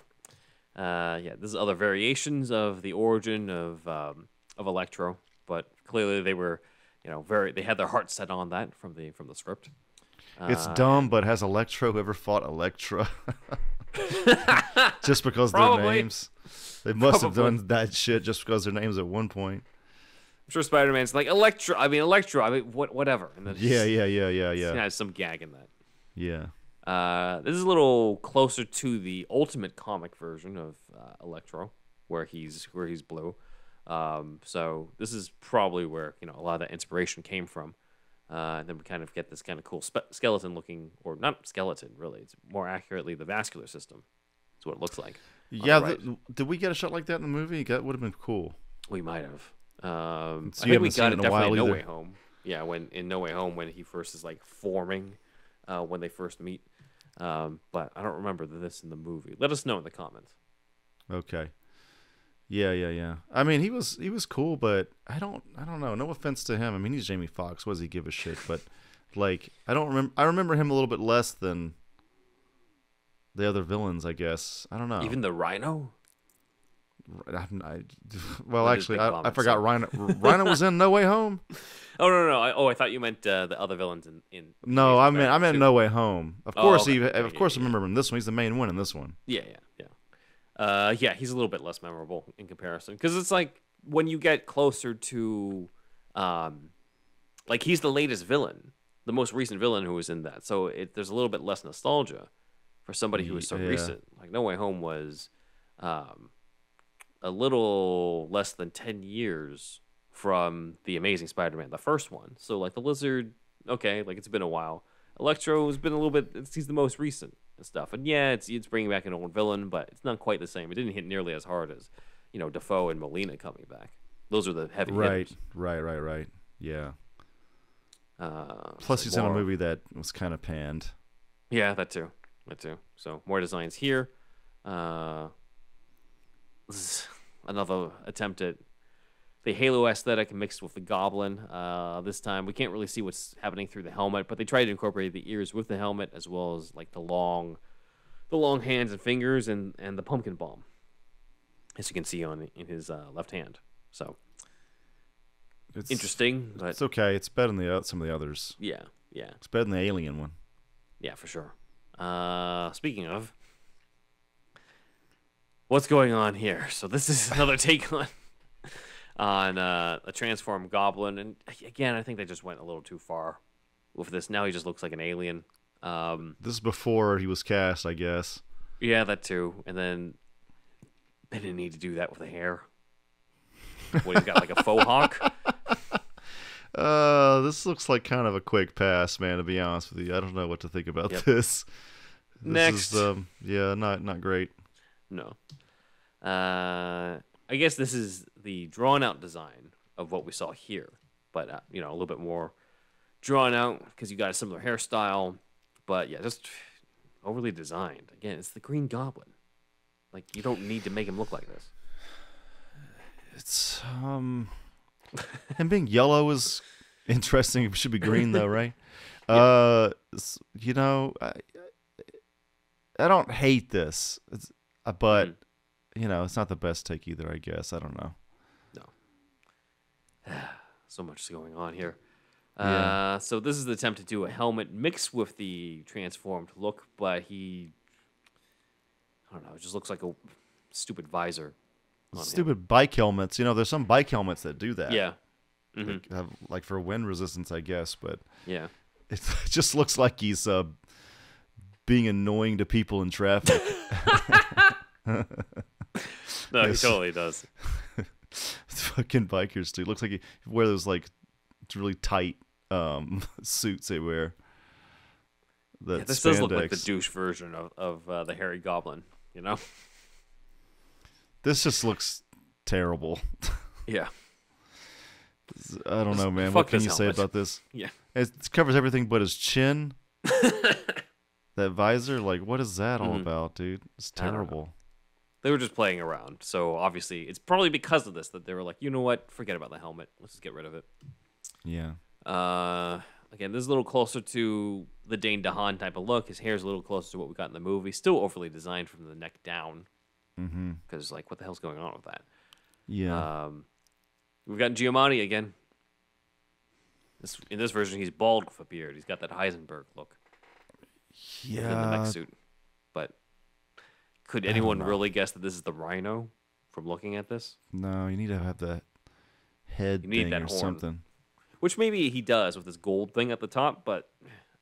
uh, yeah, this is other variations of the origin of um, of Electro, but clearly they were, you know, very they had their heart set on that from the from the script. It's Uh, dumb, but has Electro ever fought Electra? just because their names. They must have done that shit just because their names at one point. I'm sure Spider Man's like Electro. I mean Electro. I mean what whatever. And then Yeah, yeah, yeah, yeah, yeah. yeah. has some gag in that. Yeah. Uh, this is a little closer to the ultimate comic version of uh, Electro, where he's where he's blue. Um, so this is probably where you know a lot of that inspiration came from. Uh, and then we kind of get this kind of cool spe- skeleton looking, or not skeleton really. It's more accurately the vascular system. That's what it looks like. Yeah, right. th- did we get a shot like that in the movie? That would have been cool. we might have. Um, So I think we got it it in a definitely while in No either. Way Home. Yeah, when in No Way Home when he first is like forming, uh, when they first meet. Um, but I don't remember this in the movie. Let us know in the comments. Okay. Yeah, yeah, yeah. I mean, he was he was cool, but I don't I don't know. No offense to him. I mean, he's Jamie Foxx. What does he give a shit? But like, I don't remember. I remember him a little bit less than the other villains. I guess. I don't know. Even the Rhino. I'm- I, well, That actually, I, I forgot Rhino. Rhino was in No Way Home. Oh no, no, no. I, oh, I thought you meant uh, the other villains in. in No, I meant I meant 2. No Way Home. Of Oh, course, okay. he, Yeah, of yeah, course, I yeah. remember him in this one. He's the main one in this one. Yeah, yeah, yeah. Uh, yeah, he's a little bit less memorable in comparison because it's like when you get closer to, um, like he's the latest villain, the most recent villain who was in that. So it, there's a little bit less nostalgia for somebody who was so Yeah. recent. Like No Way Home was, um, a little less than ten years from the Amazing Spider-Man, the first one. So like the Lizard, okay, like it's been a while. Electro has been a little bit. He's the most recent and stuff. And yeah, it's it's bringing back an old villain, but it's not quite the same. It didn't hit nearly as hard as, you know, Defoe and Molina coming back. Those are the heavy Right, hitters. right, right, right. Yeah. Uh, Plus, so he's in a movie that was kind of panned. Yeah, that too. That too. So more designs here. Uh, another attempt at the Halo aesthetic mixed with the Goblin. Uh, this time we can't really see what's happening through the helmet, but they tried to incorporate the ears with the helmet as well as like the long, the long hands and fingers and and the pumpkin bomb, as you can see on in his uh, left hand. So It's interesting, but It's okay. It's better than the oth- some of the others. yeah, yeah. It's better than the Alien one. Yeah, for sure. Uh, speaking of, what's going on here? So this is another take on on uh, a transformed goblin, and again, I think they just went a little too far with this. Now he just looks like an alien. Um, This is before he was cast, I guess. yeah, that too. And then they didn't need to do that with the hair. What he's got like a faux hawk. Uh, this looks like kind of a quick pass, man. To be honest with you, I don't know what to think about Yep. this. This Next. is, um, yeah, not not great. No. Uh, I guess this is the drawn out design of what we saw here, but uh, you know a little bit more drawn out because you got a similar hairstyle, but yeah, just overly designed. Again, it's the Green Goblin. Like you don't need to make him look like this. It's um, him being yellow is interesting. It should be green though, right? Uh, you know, I, I don't hate this, it's, uh, but Mm-hmm. you know, it's not the best take either. I guess I don't know. So much going on here. Yeah. Uh, so this is the attempt to do a helmet mixed with the transformed look, but he, I don't know, it just looks like a stupid visor. on him. Stupid bike helmets. You know, there's some bike helmets that do that. Yeah. hmm Like, have, like for wind resistance, I guess. But Yeah. it just looks like he's uh, being annoying to people in traffic. No, he totally does. fucking bikers do. Looks like he wear those like really tight um suits they wear. That Yeah, this does look like the douche version of, of uh, the Harry Goblin, you know? This just looks terrible. Yeah. I don't know, man. fuck What can you say about this? Yeah. It covers everything but his chin. that visor, like, what is that all Mhm. about, dude? It's I don't know. terrible. They were just playing around. So obviously, it's probably because of this that they were like, you know what? Forget about the helmet. Let's just get rid of it. Yeah. Uh, again, this is a little closer to the Dane DeHaan type of look. His hair's a little closer to what we got in the movie. Still overly designed from the neck down. Mm-hmm. Because, like, what the hell's going on with that? Yeah. Um, we've got Giamatti again. This, in this version, he's bald with a beard. He's got that Heisenberg look Yeah. in the mech suit. Could anyone really guess that this is the Rhino from looking at this? No, you need to have that head You need thing that or horn. something. Which maybe he does with this gold thing at the top, but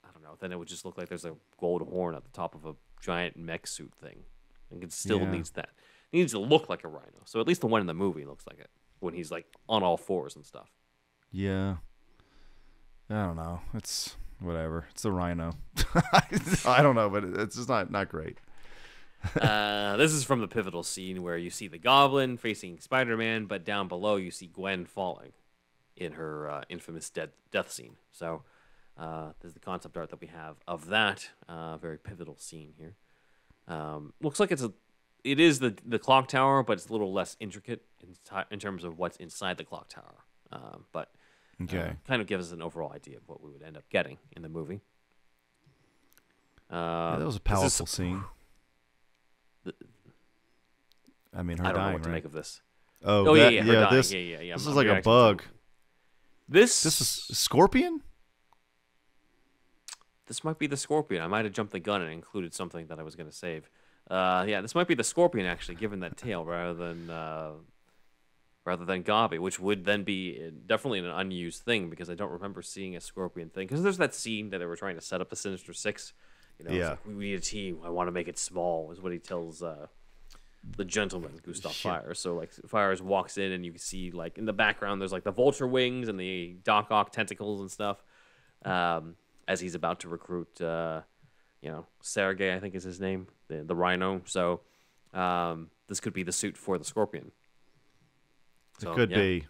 I don't know. Then it would just look like there's a gold horn at the top of a giant mech suit thing. Think it still Yeah. needs that. It needs to look like a rhino. So at least the one in the movie looks like it when he's like on all fours and stuff. Yeah. I don't know. It's whatever. It's a rhino. I don't know, but it's just not not great. Uh, this is from the pivotal scene where you see the Goblin facing Spider-Man, but down below you see Gwen falling in her uh, infamous dead, death scene. So uh, this is the concept art that we have of that uh, very pivotal scene here. Um, looks like it's a, it is the the clock tower, but it's a little less intricate in, in terms of what's inside the clock tower. Um, but uh, Okay. kind of gives us an overall idea of what we would end up getting in the movie. Yeah, Uh, that was a this is- powerful scene. I mean, her I don't dying, know what to right? make of this. Oh, Oh, yeah, that- yeah, her dying. This, yeah, yeah, yeah. this I'm- is I'm like a to- bug. This This is Scorpion. this might be the scorpion. I might have jumped the gun and included something that I was going to save. Uh, yeah, this might be the scorpion actually, given that tail rather than uh, rather than Gabi, which would then be definitely an unused thing because I don't remember seeing a scorpion thing. Because there's that scene that they were trying to set up the Sinister Six. You know, Yeah. like, we need a team. I want to make it small. Is what he tells uh, the gentleman Gustav Fiers. So like Fiers walks in and you can see like in the background there's like the vulture wings and the Doc Ock tentacles and stuff. Um, as he's about to recruit, uh, you know, Sergey, I think is his name, the the Rhino. So um, this could be the suit for the Scorpion. So, it could yeah, be.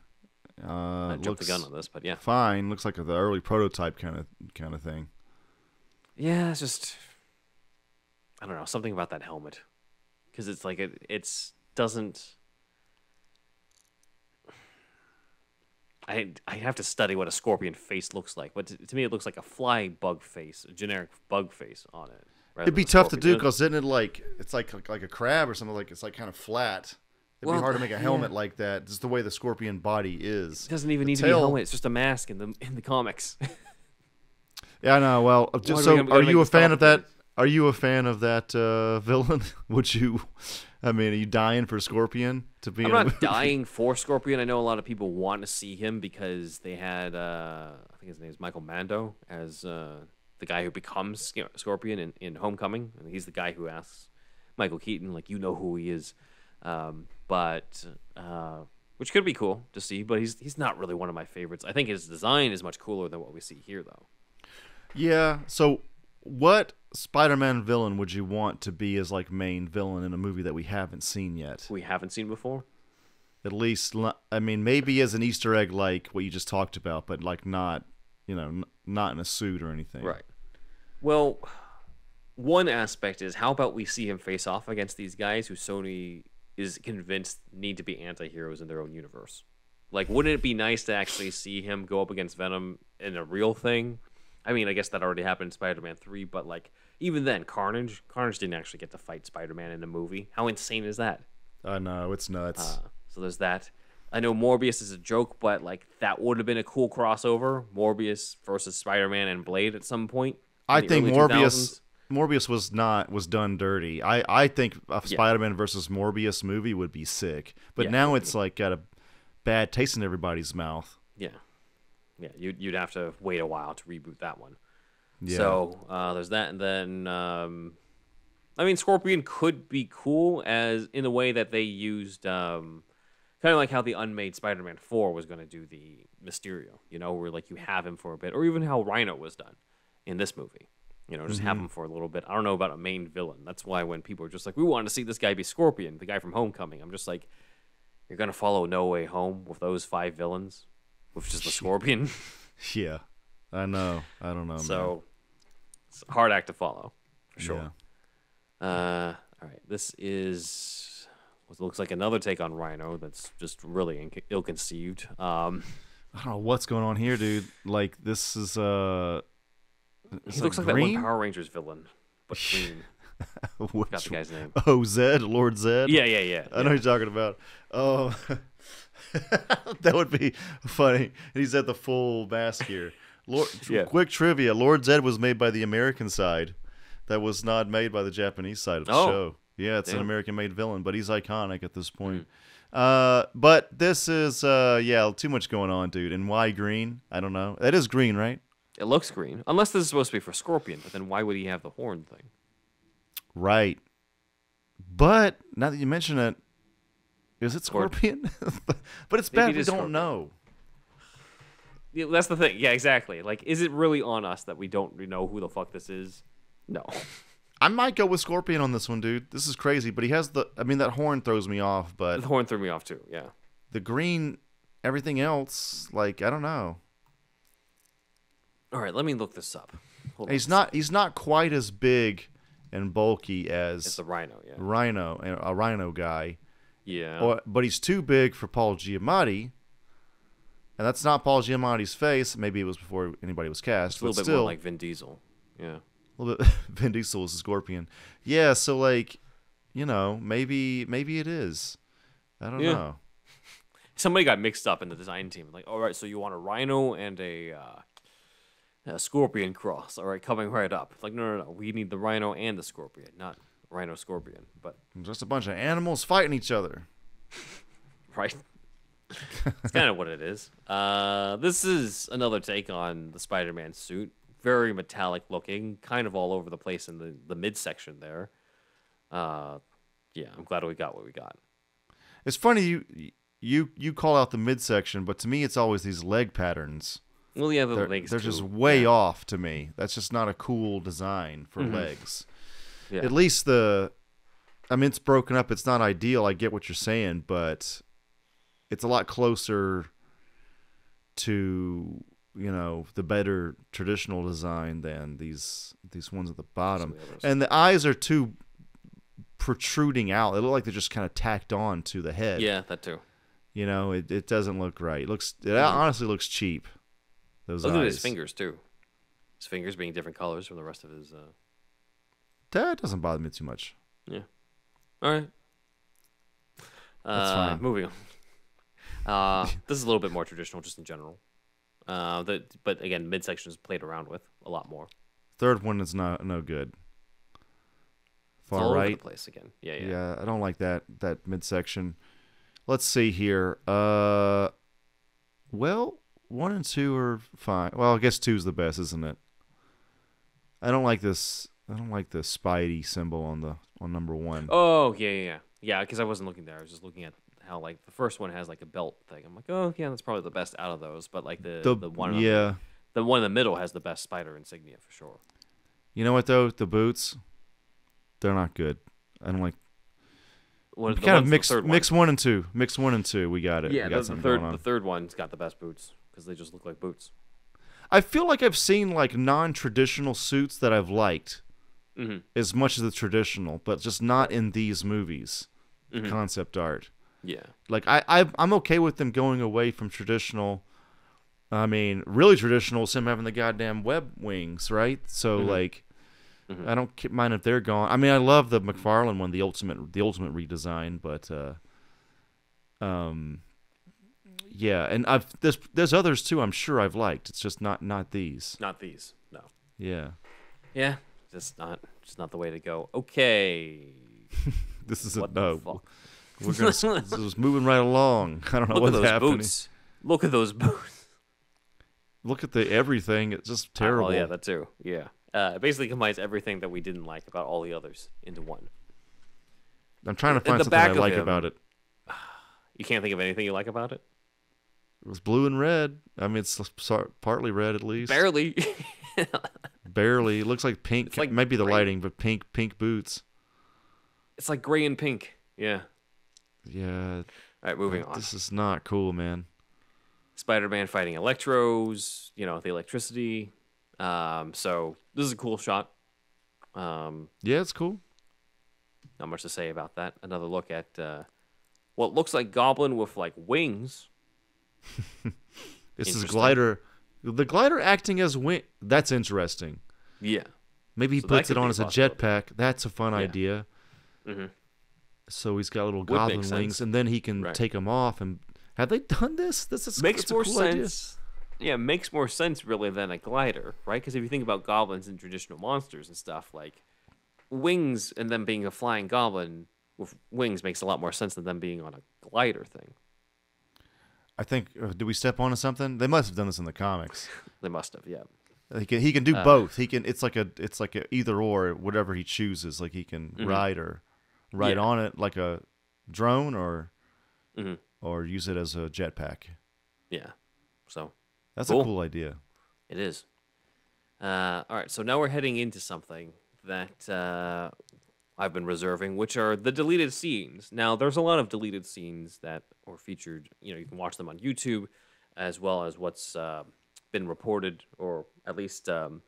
Uh, I jumped looks the gun on this, but yeah, fine. Looks like the early prototype kind of kind of thing. Yeah, it's just I don't know something about that helmet because it's like it it's doesn't. I I have to study what a scorpion face looks like, but to, to me it looks like a fly bug face, a generic bug face on it. It'd be tough to do because isn't it like it's like, like like a crab or something like it's like kind of flat. It'd Well, be hard to make a yeah. helmet like that. Just the way the scorpion body is. It doesn't even The need to be a helmet. It's just a mask in the in the comics. Yeah, I know. Well, uh, just so we are you a fan of that? complicated? Are you a fan of that uh, villain? Would you? I mean, are you dying for Scorpion to be? I'm in a not movie? dying for Scorpion. I know a lot of people want to see him because they had uh, I think his name is Michael Mando as uh, the guy who becomes you know, Scorpion in, in Homecoming, and he's the guy who asks Michael Keaton like you know who he is, um, but uh, which could be cool to see. But he's he's not really one of my favorites. I think his design is much cooler than what we see here, though. Yeah. So, what Spider-Man villain would you want to be as like main villain in a movie that we haven't seen yet? We haven't seen before. At least, I mean, maybe as an Easter egg, like what you just talked about, but like not, you know, not in a suit or anything. Right. Well, one aspect is how about we see him face off against these guys who Sony is convinced need to be anti-heroes in their own universe. Like, wouldn't it be nice to actually see him go up against Venom in a real thing? I mean, I guess that already happened in Spider-Man 3, but like even then, Carnage, Carnage didn't actually get to fight Spider-Man in the movie. How insane is that? I know it's nuts. Uh, so there's that. I know Morbius is a joke, but like that would have been a cool crossover. Morbius versus Spider-Man and Blade at some point. I think Morbius 2000s. Morbius was not was done dirty. I I think a Yeah. Spider-Man versus Morbius movie would be sick. But Yeah, now it's like got a bad taste in everybody's mouth. Yeah, yeah. You'd you'd have to wait a while to reboot that one. Yeah. So uh, there's that, and then um, I mean, Scorpion could be cool as in the way that they used um, kind of like how the unmade Spider-Man Four was going to do the Mysterio. You know, where like you have him for a bit, or even how Rhino was done in this movie. You know, just have him for a little bit. I don't know about a main villain. That's why when people are just like, we want to see this guy be Scorpion, the guy from Homecoming, I'm just like, you're gonna follow No Way Home with those five villains, with just the Scorpion. yeah. I know. I don't know. man. So it's a hard act to follow, for sure. Yeah. Uh, all right, this is what looks like another take on Rhino that's just really inc- ill-conceived. Um, I don't know what's going on here, dude. Like this is uh he looks like that one Power Rangers villain, but green. Which Forgot the guy's name. Oh, Zed, Lord Zed. Yeah, yeah, yeah. I know you're talking about. Oh, that would be funny. And he's at the full mask here. Lord, Yeah. Quick trivia: Lord Zed was made by the American side. That was not made by the Japanese side of the Oh. show. Yeah, it's an Damn. Hmm. American-made villain, but he's iconic at this point. Uh, but this is uh, yeah, too much going on, dude. And why green? I don't know. That is green, right? It looks green, unless this is supposed to be for Scorpion. But then why would he have the horn thing? Right. But now that you mention it, is it Scorpion? but it's bad it we don't Scorpion. know. Yeah, that's the thing. Yeah, exactly. Like, is it really on us that we don't know who the fuck this is? No. I might go with Scorpion on this one, dude. This is crazy, but he has the. I mean, that horn throws me off, but The horn threw me off too. Yeah. the green, everything else, like I don't know. All right, let me look this up. Hold He's not. He's not quite as big and bulky as It's the Rhino. Yeah. Rhino, a Rhino guy, Yeah. or, but he's too big for Paul Giamatti. And that's not Paul Giamatti's face. Maybe it was before anybody was cast. It's a little but bit still, more like Vin Diesel. Yeah. a little bit Vin Diesel was a scorpion. Yeah, so like you know, maybe maybe it is. I don't Yeah. know. Somebody got mixed up in the design team. Like, all right, so you want a rhino and a, uh, a scorpion cross. All right, coming right up. Like, no, no, no. We need the rhino and the scorpion, not rhino scorpion. But Just a bunch of animals fighting each other. right? It's kind of what it is. Uh, this is another take on the Spider-Man suit. Very metallic looking, kind of all over the place in the, the midsection there. Uh, yeah, I'm glad we got what we got. It's funny you you you call out the midsection, but to me it's always these leg patterns. Well, yeah, the They're, legs they're just way yeah. off to me. That's just not a cool design for legs. Yeah. At least the I mean it's broken up, it's not ideal. I get what you're saying, but it's a lot closer to you know the better traditional design than these these ones at the bottom and the eyes are too protruding out they look like they're just kind of tacked on to the head Yeah, that too. you know it, it doesn't look right it looks it honestly looks cheap those Look eyes at his fingers too. His fingers being different colors from the rest of his. Uh... that doesn't bother me too much Yeah. All right. That's uh, fine. Moving on. Uh, this is a little bit more traditional, just in general. Uh, the, but again, midsection is played around with a lot more. third one is not no good far all over right the place again. Yeah, yeah. yeah. i don't like that that midsection let's see here uh well one and two are fine well i guess two's the best isn't it i don't like this i don't like the spidey symbol on the on number one Oh, yeah, yeah, yeah. Yeah, because I wasn't looking there. I was just looking at how like the first one has like a belt thing. I'm like, oh yeah, that's probably the best out of those. But like the the, the, one on the- yeah the one in the middle has the best spider insignia for sure. you know what though the boots they're not good i don't like the kind of mix one. mix one and two mix one and two we got it Yeah, we the, got the something third the third one's got the best boots because they just look like boots. I feel like I've seen like non-traditional suits that I've liked Mhm. as much as the traditional, but just not in these movies. Mhm. Concept art. Yeah. Like I, I, I'm okay with them going away from traditional. I mean, really traditional is him having the goddamn web wings, right? So Mhm. like, Mhm. I don't mind if they're gone. I mean, I love the McFarlane one, the ultimate, the ultimate redesign, but uh, um, yeah, and I've there's there's others too. I'm sure I've liked. It's just not not these. Not these. No. Yeah. Yeah. Just not just not the way to go. Okay. This is a no. fuck? We're gonna is moving right along. I don't know Look at what's those happening. boots. Look at those boots. Look at the everything. It's just terrible. well, yeah, that too. Yeah. Uh, it basically combines everything that we didn't like about all the others into one. I'm trying to find something I like him- about it. You can't think of anything you like about it? It was blue and red. I mean, it's partly red at least. Barely. Barely. It looks like pink. It's like maybe the gray. lighting, but pink, pink boots. it's like gray and pink. Yeah. Yeah, All right, moving on. this is not cool, man. Spider-Man fighting Electros, you know, the electricity. Um, so this is a cool shot. Um, Yeah, it's cool. not much to say about that. Another look at uh, what looks like Goblin with like wings. This is glider. The glider acting as wing. That's interesting. Yeah. Maybe he So puts it on as a a jetpack. That's a fun Yeah. idea. Mhm. So he's got little Would goblin wings, and then he can Right. take them off. And have they done this? This is makes a more cool idea. sense. Yeah, makes more sense really than a glider, right? Because if you think about goblins and traditional monsters and stuff, like wings and them being a flying goblin with wings makes a lot more sense than them being on a glider thing. I think. Uh, did we step onto something? They must have done this in the comics. They must have, yeah. He can he can do Uh, both. He can. It's like a it's like a either or whatever he chooses. Like he can Mhm. ride or ride Yeah. on it like a drone or Mhm. or use it as a jetpack. Yeah. So That's Cool. a cool idea. It is. Uh, all right, so now we're heading into something that uh, I've been reserving, which are the deleted scenes. Now, there's a lot of deleted scenes that were featured. You know, you can watch them on YouTube, as well as what's uh, been reported, or at least um,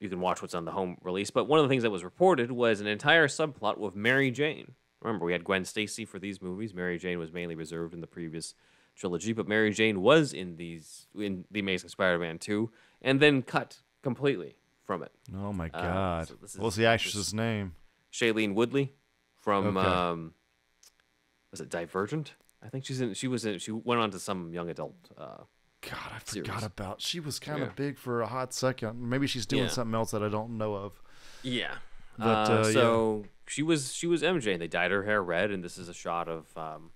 you can watch what's on the home release. But one of the things that was reported was an entire subplot with Mary Jane. Remember, we had Gwen Stacy for these movies. Mary Jane was mainly reserved in the previous trilogy, but Mary Jane was in these in the Amazing Spider-Man 2, and then cut completely from it. Oh my Uh, god. so this What's the actress's name? Shailene Woodley. from Okay. um, was it Divergent? I think she's in. She was in. She went on to some young adult. Uh, God, I Series. forgot about. She was kind of Yeah. big for a hot second. Maybe she's doing Yeah. something else that I don't know of. yeah. But, uh, uh, yeah. so she was she was MJ, and they dyed her hair red, and this is a shot of um,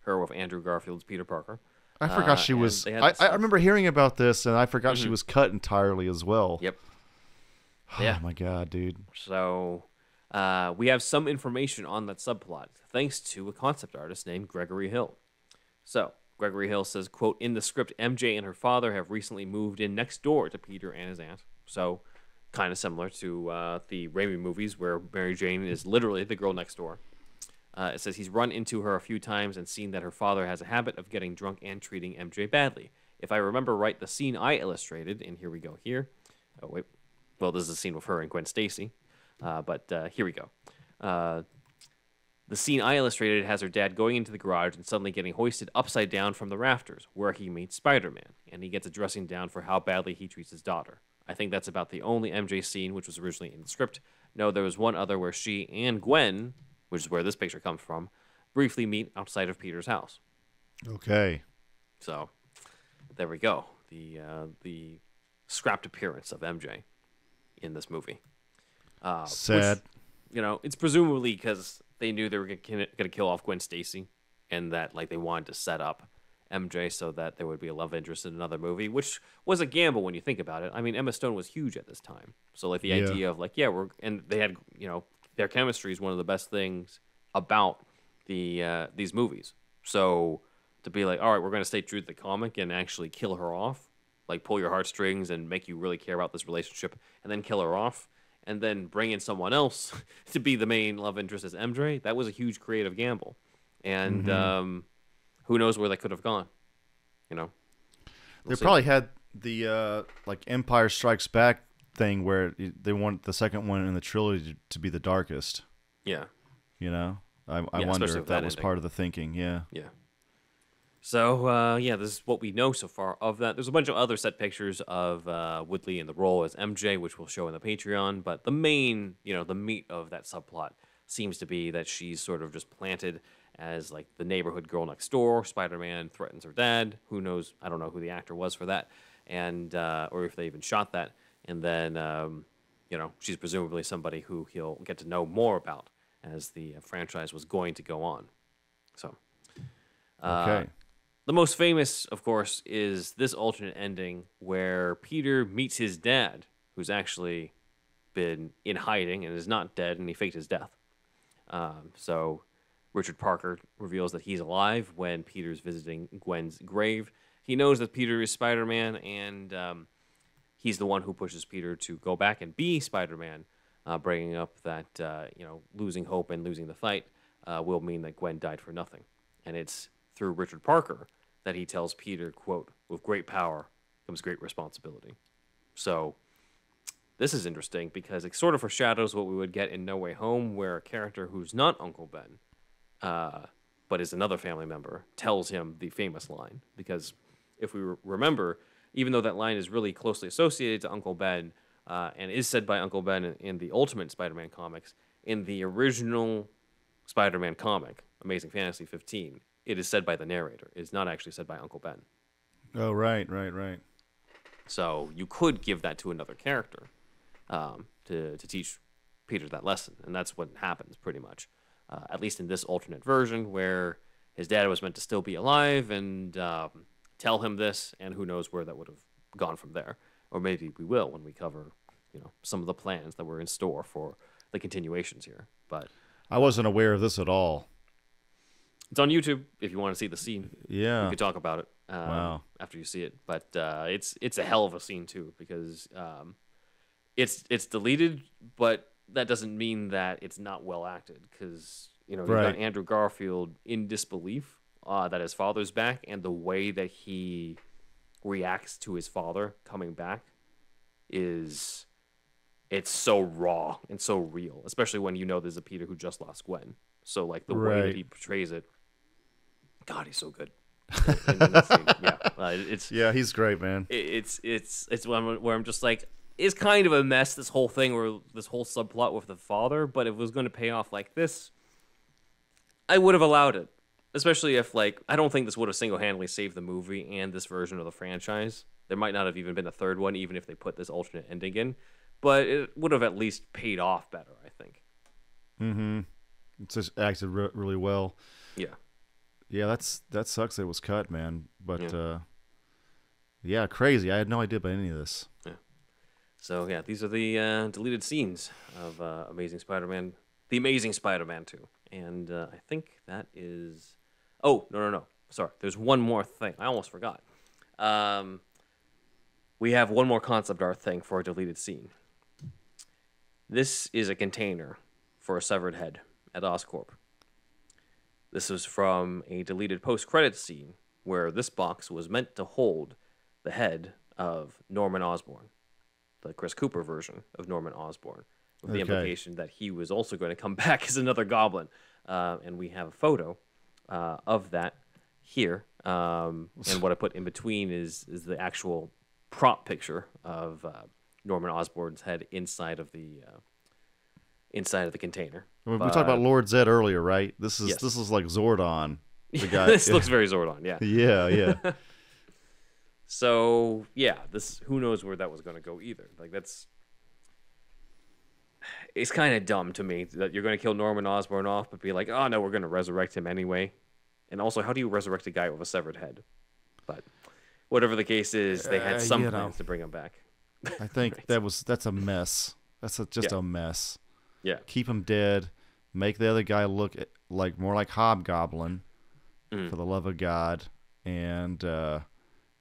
her with Andrew Garfield's Peter Parker. I forgot Uh, she was. I, I remember hearing about this, and I forgot she Mhm. was cut entirely as well. Yep. Oh Yeah. my god, dude. So uh, we have some information on that subplot thanks to a concept artist named Gregory Hill. So Gregory Hill says, "quote In the script, MJ and her father have recently moved in next door to Peter and his aunt. So kind of similar to uh, the Raimi movies where Mary Jane is literally the girl next door." Uh, it says he's run into her a few times and seen that her father has a habit of getting drunk and treating MJ badly. If I remember right, the scene I illustrated, and here we go here. Oh, wait. Well, this is a scene with her and Gwen Stacy. Uh, but uh, here we go. The scene I illustrated has her dad going into the garage and suddenly getting hoisted upside down from the rafters, where he meets Spider Man, and he gets a dressing down for how badly he treats his daughter. I think that's about the only MJ scene which was originally in the script. No, there was one other where she and Gwen, which is where this picture comes from, briefly meet outside of Peter's house. Okay. So there we go. The uh, the scrapped appearance of MJ in this movie. Uh, which, Sad. you know, it's presumably because they knew they were going to kill off Gwen Stacy, and that like they wanted to set up MJ so that there would be a love interest in another movie, which was a gamble when you think about it. I mean, Emma Stone was huge at this time, so like the Yeah. idea of like yeah, we're and they had you know their chemistry is one of the best things about the uh, these movies. So to be like, all right, we're going to stay true to the comic and actually kill her off, like pull your heartstrings and make you really care about this relationship, and then kill her off, and then bring in someone else to be the main love interest as MJ. That was a huge creative gamble, and um, who knows where that could have gone. You know, They We'll see. probably had the uh, like Empire Strikes Back thing where they want the second one in the trilogy to be the darkest. yeah. You know, I, I Yeah, wonder if that, that was ending. part of the thinking. Yeah. Yeah. So uh, yeah, this is what we know so far of that. There's a bunch of other set pictures of uh, Woodley in the role as MJ, which we'll show in the Patreon. But the main, you know, the meat of that subplot seems to be that she's sort of just planted as like the neighborhood girl next door. Spider-Man threatens her dad. Who knows? I don't know who the actor was for that, and uh, or if they even shot that. And then um, you know, she's presumably somebody who he'll get to know more about as the uh, franchise was going to go on. So. Uh, Okay. The most famous, of course, is this alternate ending where Peter meets his dad, who's actually been in hiding and is not dead, and he faked his death. Um, so Richard Parker reveals that he's alive when Peter's visiting Gwen's grave. He knows that Peter is Spider Man, and um, he's the one who pushes Peter to go back and be Spider Man, uh, bringing up that uh, you know losing hope and losing the fight uh, will mean that Gwen died for nothing, and it's through Richard Parker that he tells Peter, "quote With great power comes great responsibility." So this is interesting because it sort of foreshadows what we would get in No Way Home, where a character who's not Uncle Ben, uh, but is another family member, tells him the famous line. Because if we re- remember, even though that line is really closely associated to Uncle Ben uh, and is said by Uncle Ben in, in the Ultimate Spider-Man comics, in the original Spider-Man comic, Amazing Fantasy 15, it is said by the narrator. It is not actually said by Uncle Ben. Oh right, right, right. So you could give that to another character um, to, to teach Peter that lesson. And that's what happens pretty much, uh, at least in this alternate version where his dad was meant to still be alive and um, tell him this, and who knows where that would have gone from there. Or maybe we will when we cover, you know, some of the plans that were in store for the continuations here. But I wasn't aware of this at all. It's on YouTube if you want to see the scene. Yeah. we could talk about it um, Wow. after you see it. But uh, it's it's a hell of a scene too because um, it's it's deleted, but that doesn't mean that it's not well acted because you know you've got Andrew Garfield in disbelief uh, that his father's back and the way that he reacts to his father coming back is it's so raw and so real, especially when you know there's a Peter who just lost Gwen. So like the way that he portrays it, God, he's so good. in, in that scene. Yeah, uh, it's Yeah, he's great, man. it- it's it's it's one where I'm just like it's kind of a mess this whole thing or this whole subplot with the father but if it was going to pay off like this I would have allowed it, especially if like I don't think this would have single-handedly saved the movie and this version of the franchise. There might not have even been a third one, even if they put this alternate ending in, but it would have at least paid off better. I think. Mm-hmm. It just acted re- really well. Yeah. Yeah, that's that sucks. That it was cut, man. But Yeah. uh, yeah, crazy. I had no idea about any of this. Yeah. So yeah, these are the uh, deleted scenes of uh, Amazing Spider-Man, the Amazing Spider-Man 2, and uh, I think that is. Oh no no no! Sorry, there's one more thing. I almost forgot. Um, we have one more concept art thing for a deleted scene. This is a container for a severed head at Oscorp. This was from a deleted post-credits scene where this box was meant to hold the head of Norman Osborn the Chris Cooper version of Norman Osborn, with the implication that he was also going to come back as another Goblin. Uh, and we have a photo uh, of that here. Um, and what I put in between is is the actual prop picture of uh, Norman Osborn's head inside of the uh, inside of the container. I mean, we talked about Lord Zed earlier, right? This is Yes. this is like Zordon. The guy. this looks very Zordon, yeah. yeah, yeah. So yeah, this who knows where that was going to go either. Like that's it's kind of dumb to me that you're going to kill Norman Osborn off, but be like, oh no, we're going to resurrect him anyway. And also, how do you resurrect a guy with a severed head? But whatever the case is, they had Uh, some you plans know. to bring him back. I think that was that's a mess. That's a, just Yeah. a mess. Yeah, Keep him dead. Make the other guy look like more like Hobgoblin, Mm. for the love of God, and uh,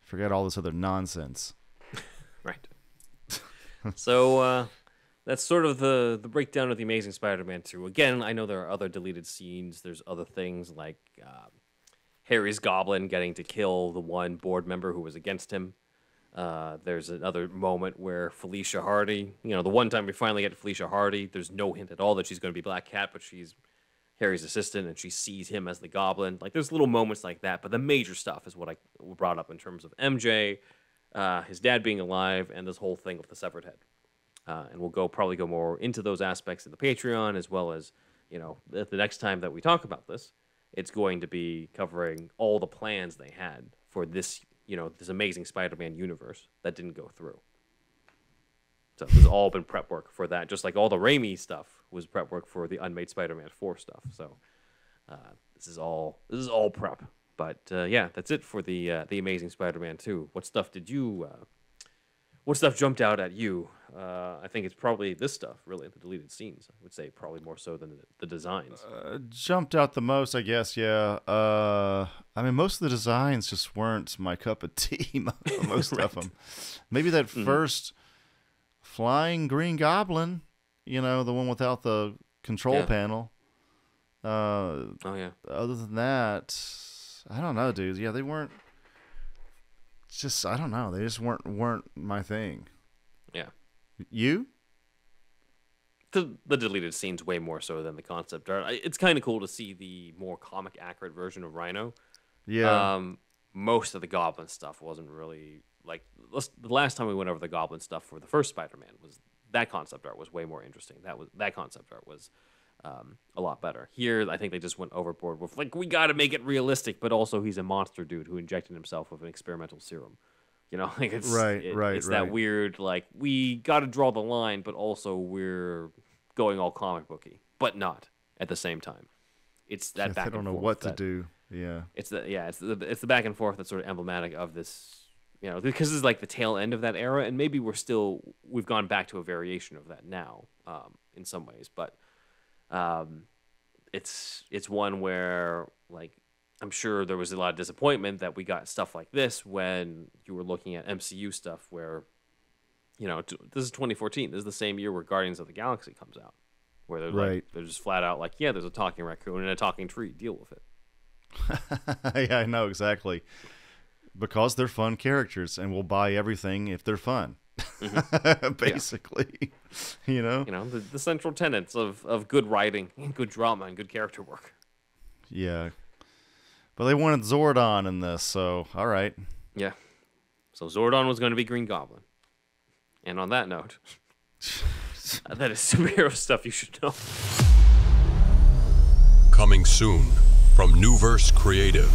forget all this other nonsense. right. so uh, that's sort of the the breakdown of the Amazing Spider-Man 2. Again, I know there are other deleted scenes. There's other things like um, Harry's Goblin getting to kill the one board member who was against him. Uh, there's another moment where Felicia Hardy, you know, the one time we finally get Felicia Hardy, there's no hint at all that she's going to be Black Cat, but she's Harry's assistant and she sees him as the Goblin. Like there's little moments like that, but the major stuff is what I brought up in terms of MJ, uh, his dad being alive, and this whole thing with the severed head. Uh, and we'll go probably go more into those aspects in the Patreon as well as you know the, the next time that we talk about this, it's going to be covering all the plans they had for this you know this amazing Spider-Man universe that didn't go through. So this has all been prep work for that, just like all the Raimi stuff was prep work for the unmade Spider-Man four stuff. So uh, this is all this is all prep. But uh, yeah, that's it for the uh, the Amazing Spider-Man two. What stuff did you? Uh, what stuff jumped out at you? Uh, I think it's probably this stuff, really, the deleted scenes. I would say probably more so than the, the designs. Uh, jumped out the most, I guess. Yeah. Uh, I mean, most of the designs just weren't my cup of tea. most of them. Maybe that Mm-hmm. first flying Green Goblin. You know, the one without the control Yeah. panel. Uh, oh yeah, other than that, I don't know, dude. Yeah, they weren't. Just I don't know. They just weren't weren't my thing. yeah. You? The, the deleted scenes way more so than the concept art. It's kind of cool to see the more comic accurate version of Rhino. Yeah. Um, most of the Goblin stuff wasn't really like the last time we went over the Goblin stuff for the first Spider-Man was that concept art was way more interesting. That was that concept art was um, a lot better. Here, I think they just went overboard with like we got to make it realistic, but also he's a monster dude who injected himself with an experimental serum. You know, like it's Right, it- right, It's right. that weird like we got to draw the line, but also we're going all comic booky, but not at the same time. It's that back I don't and know forth what to do. Yeah. it's the yeah it's the it's the back and forth that's sort of emblematic of this you know because is like the tail end of that era and maybe we're still we've gone back to a variation of that now um, in some ways but um, it's it's one where like I'm sure there was a lot of disappointment that we got stuff like this when you were looking at MCU stuff where you know this is 2014 this is the same year where Guardians of the Galaxy comes out where they're Right. like they're just flat out like yeah there's a talking raccoon and a talking tree deal with it yeah, I know exactly. Because they're fun characters, and we'll buy everything if they're fun. Mm-hmm. Basically, you know. you know the, the central tenets of, of good writing and good drama and good character work Yeah. But they wanted Zordon in this, so all right. yeah so zordon was going to be green goblin and on that note that is superhero stuff you should know Coming soon from Neuverse Creative.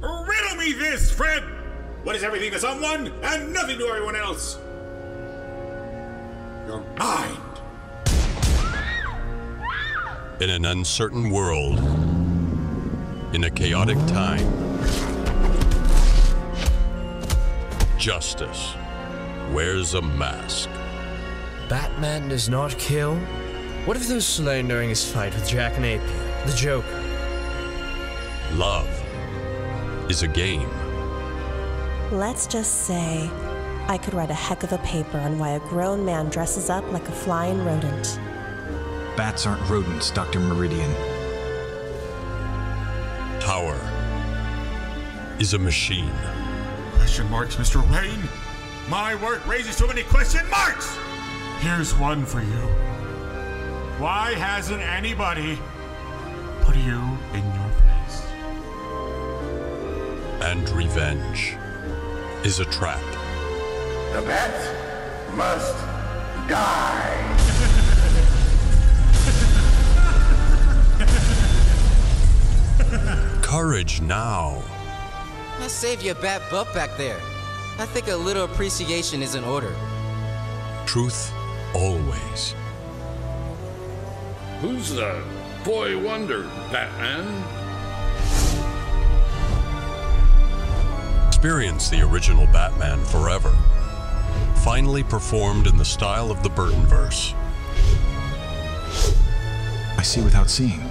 Riddle me this, Fred! What is everything to someone and nothing to everyone else? Your mind. In an uncertain world, in a chaotic time, justice wears a mask. Batman does not kill? What if those slain during his fight with Jack Napier, the Joker? Love is a game. Let's just say I could write a heck of a paper on why a grown man dresses up like a flying rodent. Bats aren't rodents, Dr. Meridian. Tower is a machine. Question marks, Mr. Wayne? My work raises too many question marks! Here's one for you. Why hasn't anybody put you in your place? And revenge is a trap. The bat must die. Courage now. I saved you a bad butt back there. I think a little appreciation is in order. Truth always. Who's the boy wonder, Batman? Experience the original Batman forever. Finally performed in the style of the Burton verse. I see without seeing.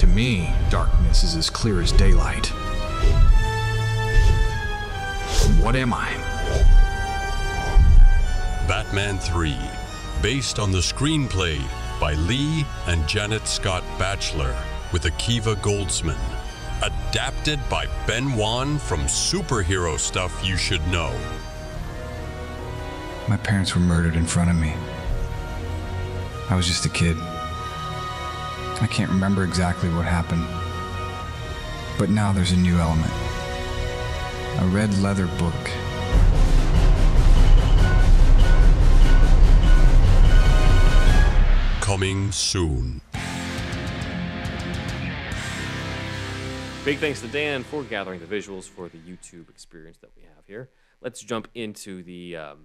To me, darkness is as clear as daylight. What am I? Batman 3, based on the screenplay by Lee and Janet Scott Batchelor with Akiva Goldsman. Adapted by Ben Wan from Superhero Stuff You Should Know. My parents were murdered in front of me. I was just a kid. I can't remember exactly what happened. But now there's a new element a red leather book. Coming soon. Big thanks to Dan for gathering the visuals for the YouTube experience that we have here. Let's jump into the um,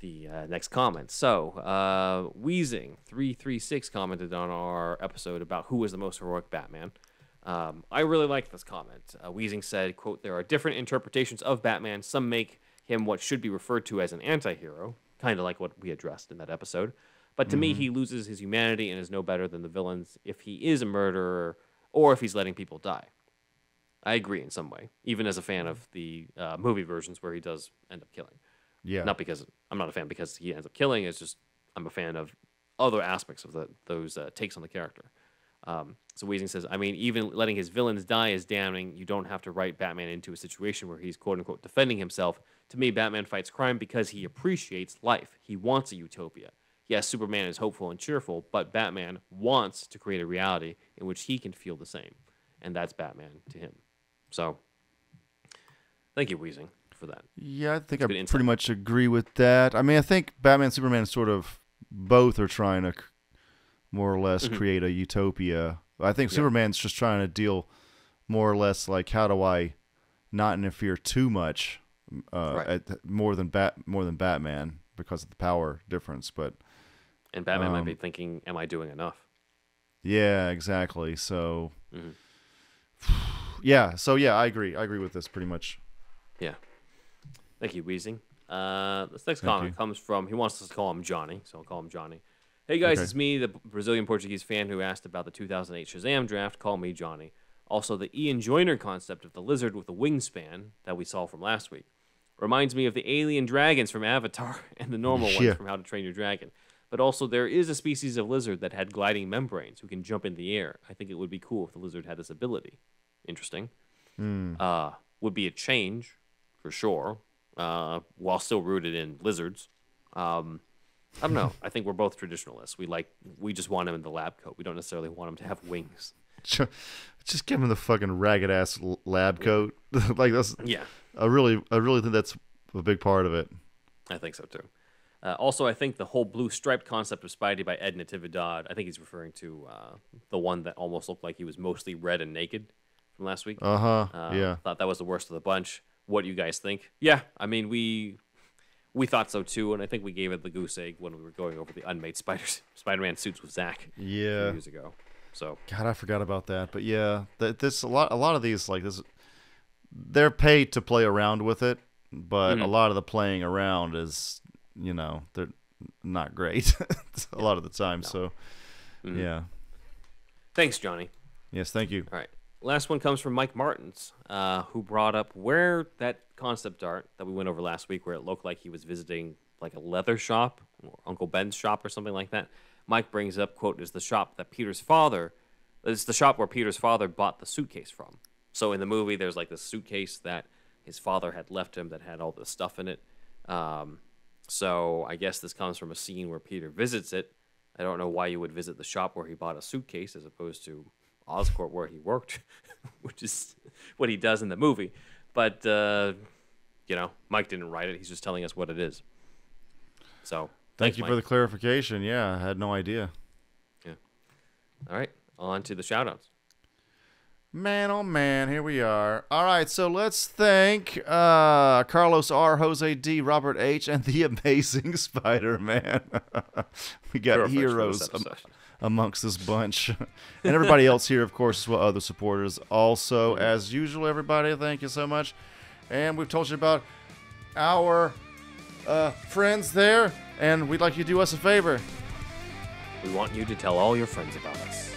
the uh, next comment. So, uh, Wheezing three three six commented on our episode about who was the most heroic Batman. Um, I really like this comment. Uh, Wheezing said, "quote There are different interpretations of Batman. Some make him what should be referred to as an anti-hero, kind of like what we addressed in that episode. But to me, Mhm. he loses his humanity and is no better than the villains if he is a murderer or if he's letting people die." I agree in some way, even as a fan of the uh, movie versions where he does end up killing. Yeah. Not because I'm not a fan because he ends up killing. It's just I'm a fan of other aspects of the, those uh, takes on the character. Um, so Weezing says, I mean, even letting his villains die is damning. You don't have to write Batman into a situation where he's quote unquote defending himself. To me, Batman fights crime because he appreciates life. He wants a utopia. Yes, Superman is hopeful and cheerful, but Batman wants to create a reality in which he can feel the same. And that's Batman to him. So, thank you, Weezing, for that. Yeah, I think I insight. pretty much agree with that. I mean, I think Batman and Superman sort of both are trying to more or less Mhm. create a utopia. I think Yeah. Superman's just trying to deal more or less like how do I not interfere too much uh, Right. at, more than bat more than Batman because of the power difference, but And Batman might be um, thinking, Am I doing enough? Yeah, exactly. So, Mhm. yeah, so yeah, I agree. I agree with this pretty much. Yeah. Thank you, Weezing. Uh, this next Thank comment you. comes from, he wants us to call him Johnny, so I'll call him Johnny. Hey guys, Okay. it's me, the Brazilian Portuguese fan who asked about the 2008 Shazam draft. Call me Johnny. Also, the Ian Joyner concept of the lizard with a wingspan that we saw from last week reminds me of the alien dragons from Avatar and the normal Yeah. ones from How to Train Your Dragon. But also, there is a species of lizard that had gliding membranes who can jump in the air. I think it would be cool if the lizard had this ability. Interesting. Hmm. Uh, would be a change for sure, uh, while still rooted in lizards. Um, I don't know. I think we're both traditionalists. We like we just want him in the lab coat. We don't necessarily want him to have wings. Just give him the fucking ragged ass lab coat. like that's Yeah. I really I really think that's a big part of it. I think so too. Uh, also, I think the whole blue striped concept of Spidey by Ed Natividad, I think he's referring to uh, the one that almost looked like he was mostly red and naked from last week. Uh-huh, yeah. Thought that was the worst of the bunch. What do you guys think? Yeah, I mean we we thought so too, and I think we gave it the goose egg when we were going over the unmade Spider Spider-Man suits with Zach Yeah. years ago. So God, I forgot about that. But yeah, th- this a lot a lot of these like this they're paid to play around with it, but a Mhm. lot of the playing around is, you know, they're not great a lot of the time. So Mhm. yeah. thanks, Johnny. Yes, thank you. All right. Last one comes from Mike Martins, uh, who brought up where that concept art that we went over last week, where it looked like he was visiting like a leather shop or Uncle Ben's shop or something like that. Mike brings up, quote, is the shop that Peter's father, it's the shop where Peter's father bought the suitcase from. So in the movie, there's like this suitcase that his father had left him that had all the stuff in it. Um, so I guess this comes from a scene where Peter visits it. I don't know why you would visit the shop where he bought a suitcase as opposed to Oscorp where he worked, which is what he does in the movie. But uh, you know, Mike didn't write it. He's just telling us what it is. So Thank thanks, you Mike. for the clarification. Yeah, I had no idea. Yeah. All right, on to the shoutouts. Man, oh man, here we are. All right, so let's thank uh, Carlos R, Jose D, Robert H, and the Amazing Spider-Man. we got Sure, thanks for this heroes. Amongst this bunch, and everybody else here, of course, as well. Other supporters, also as usual. Everybody, thank you so much. And we've told you about our uh, friends there, and we'd like you to do us a favor. We want you to tell all your friends about us.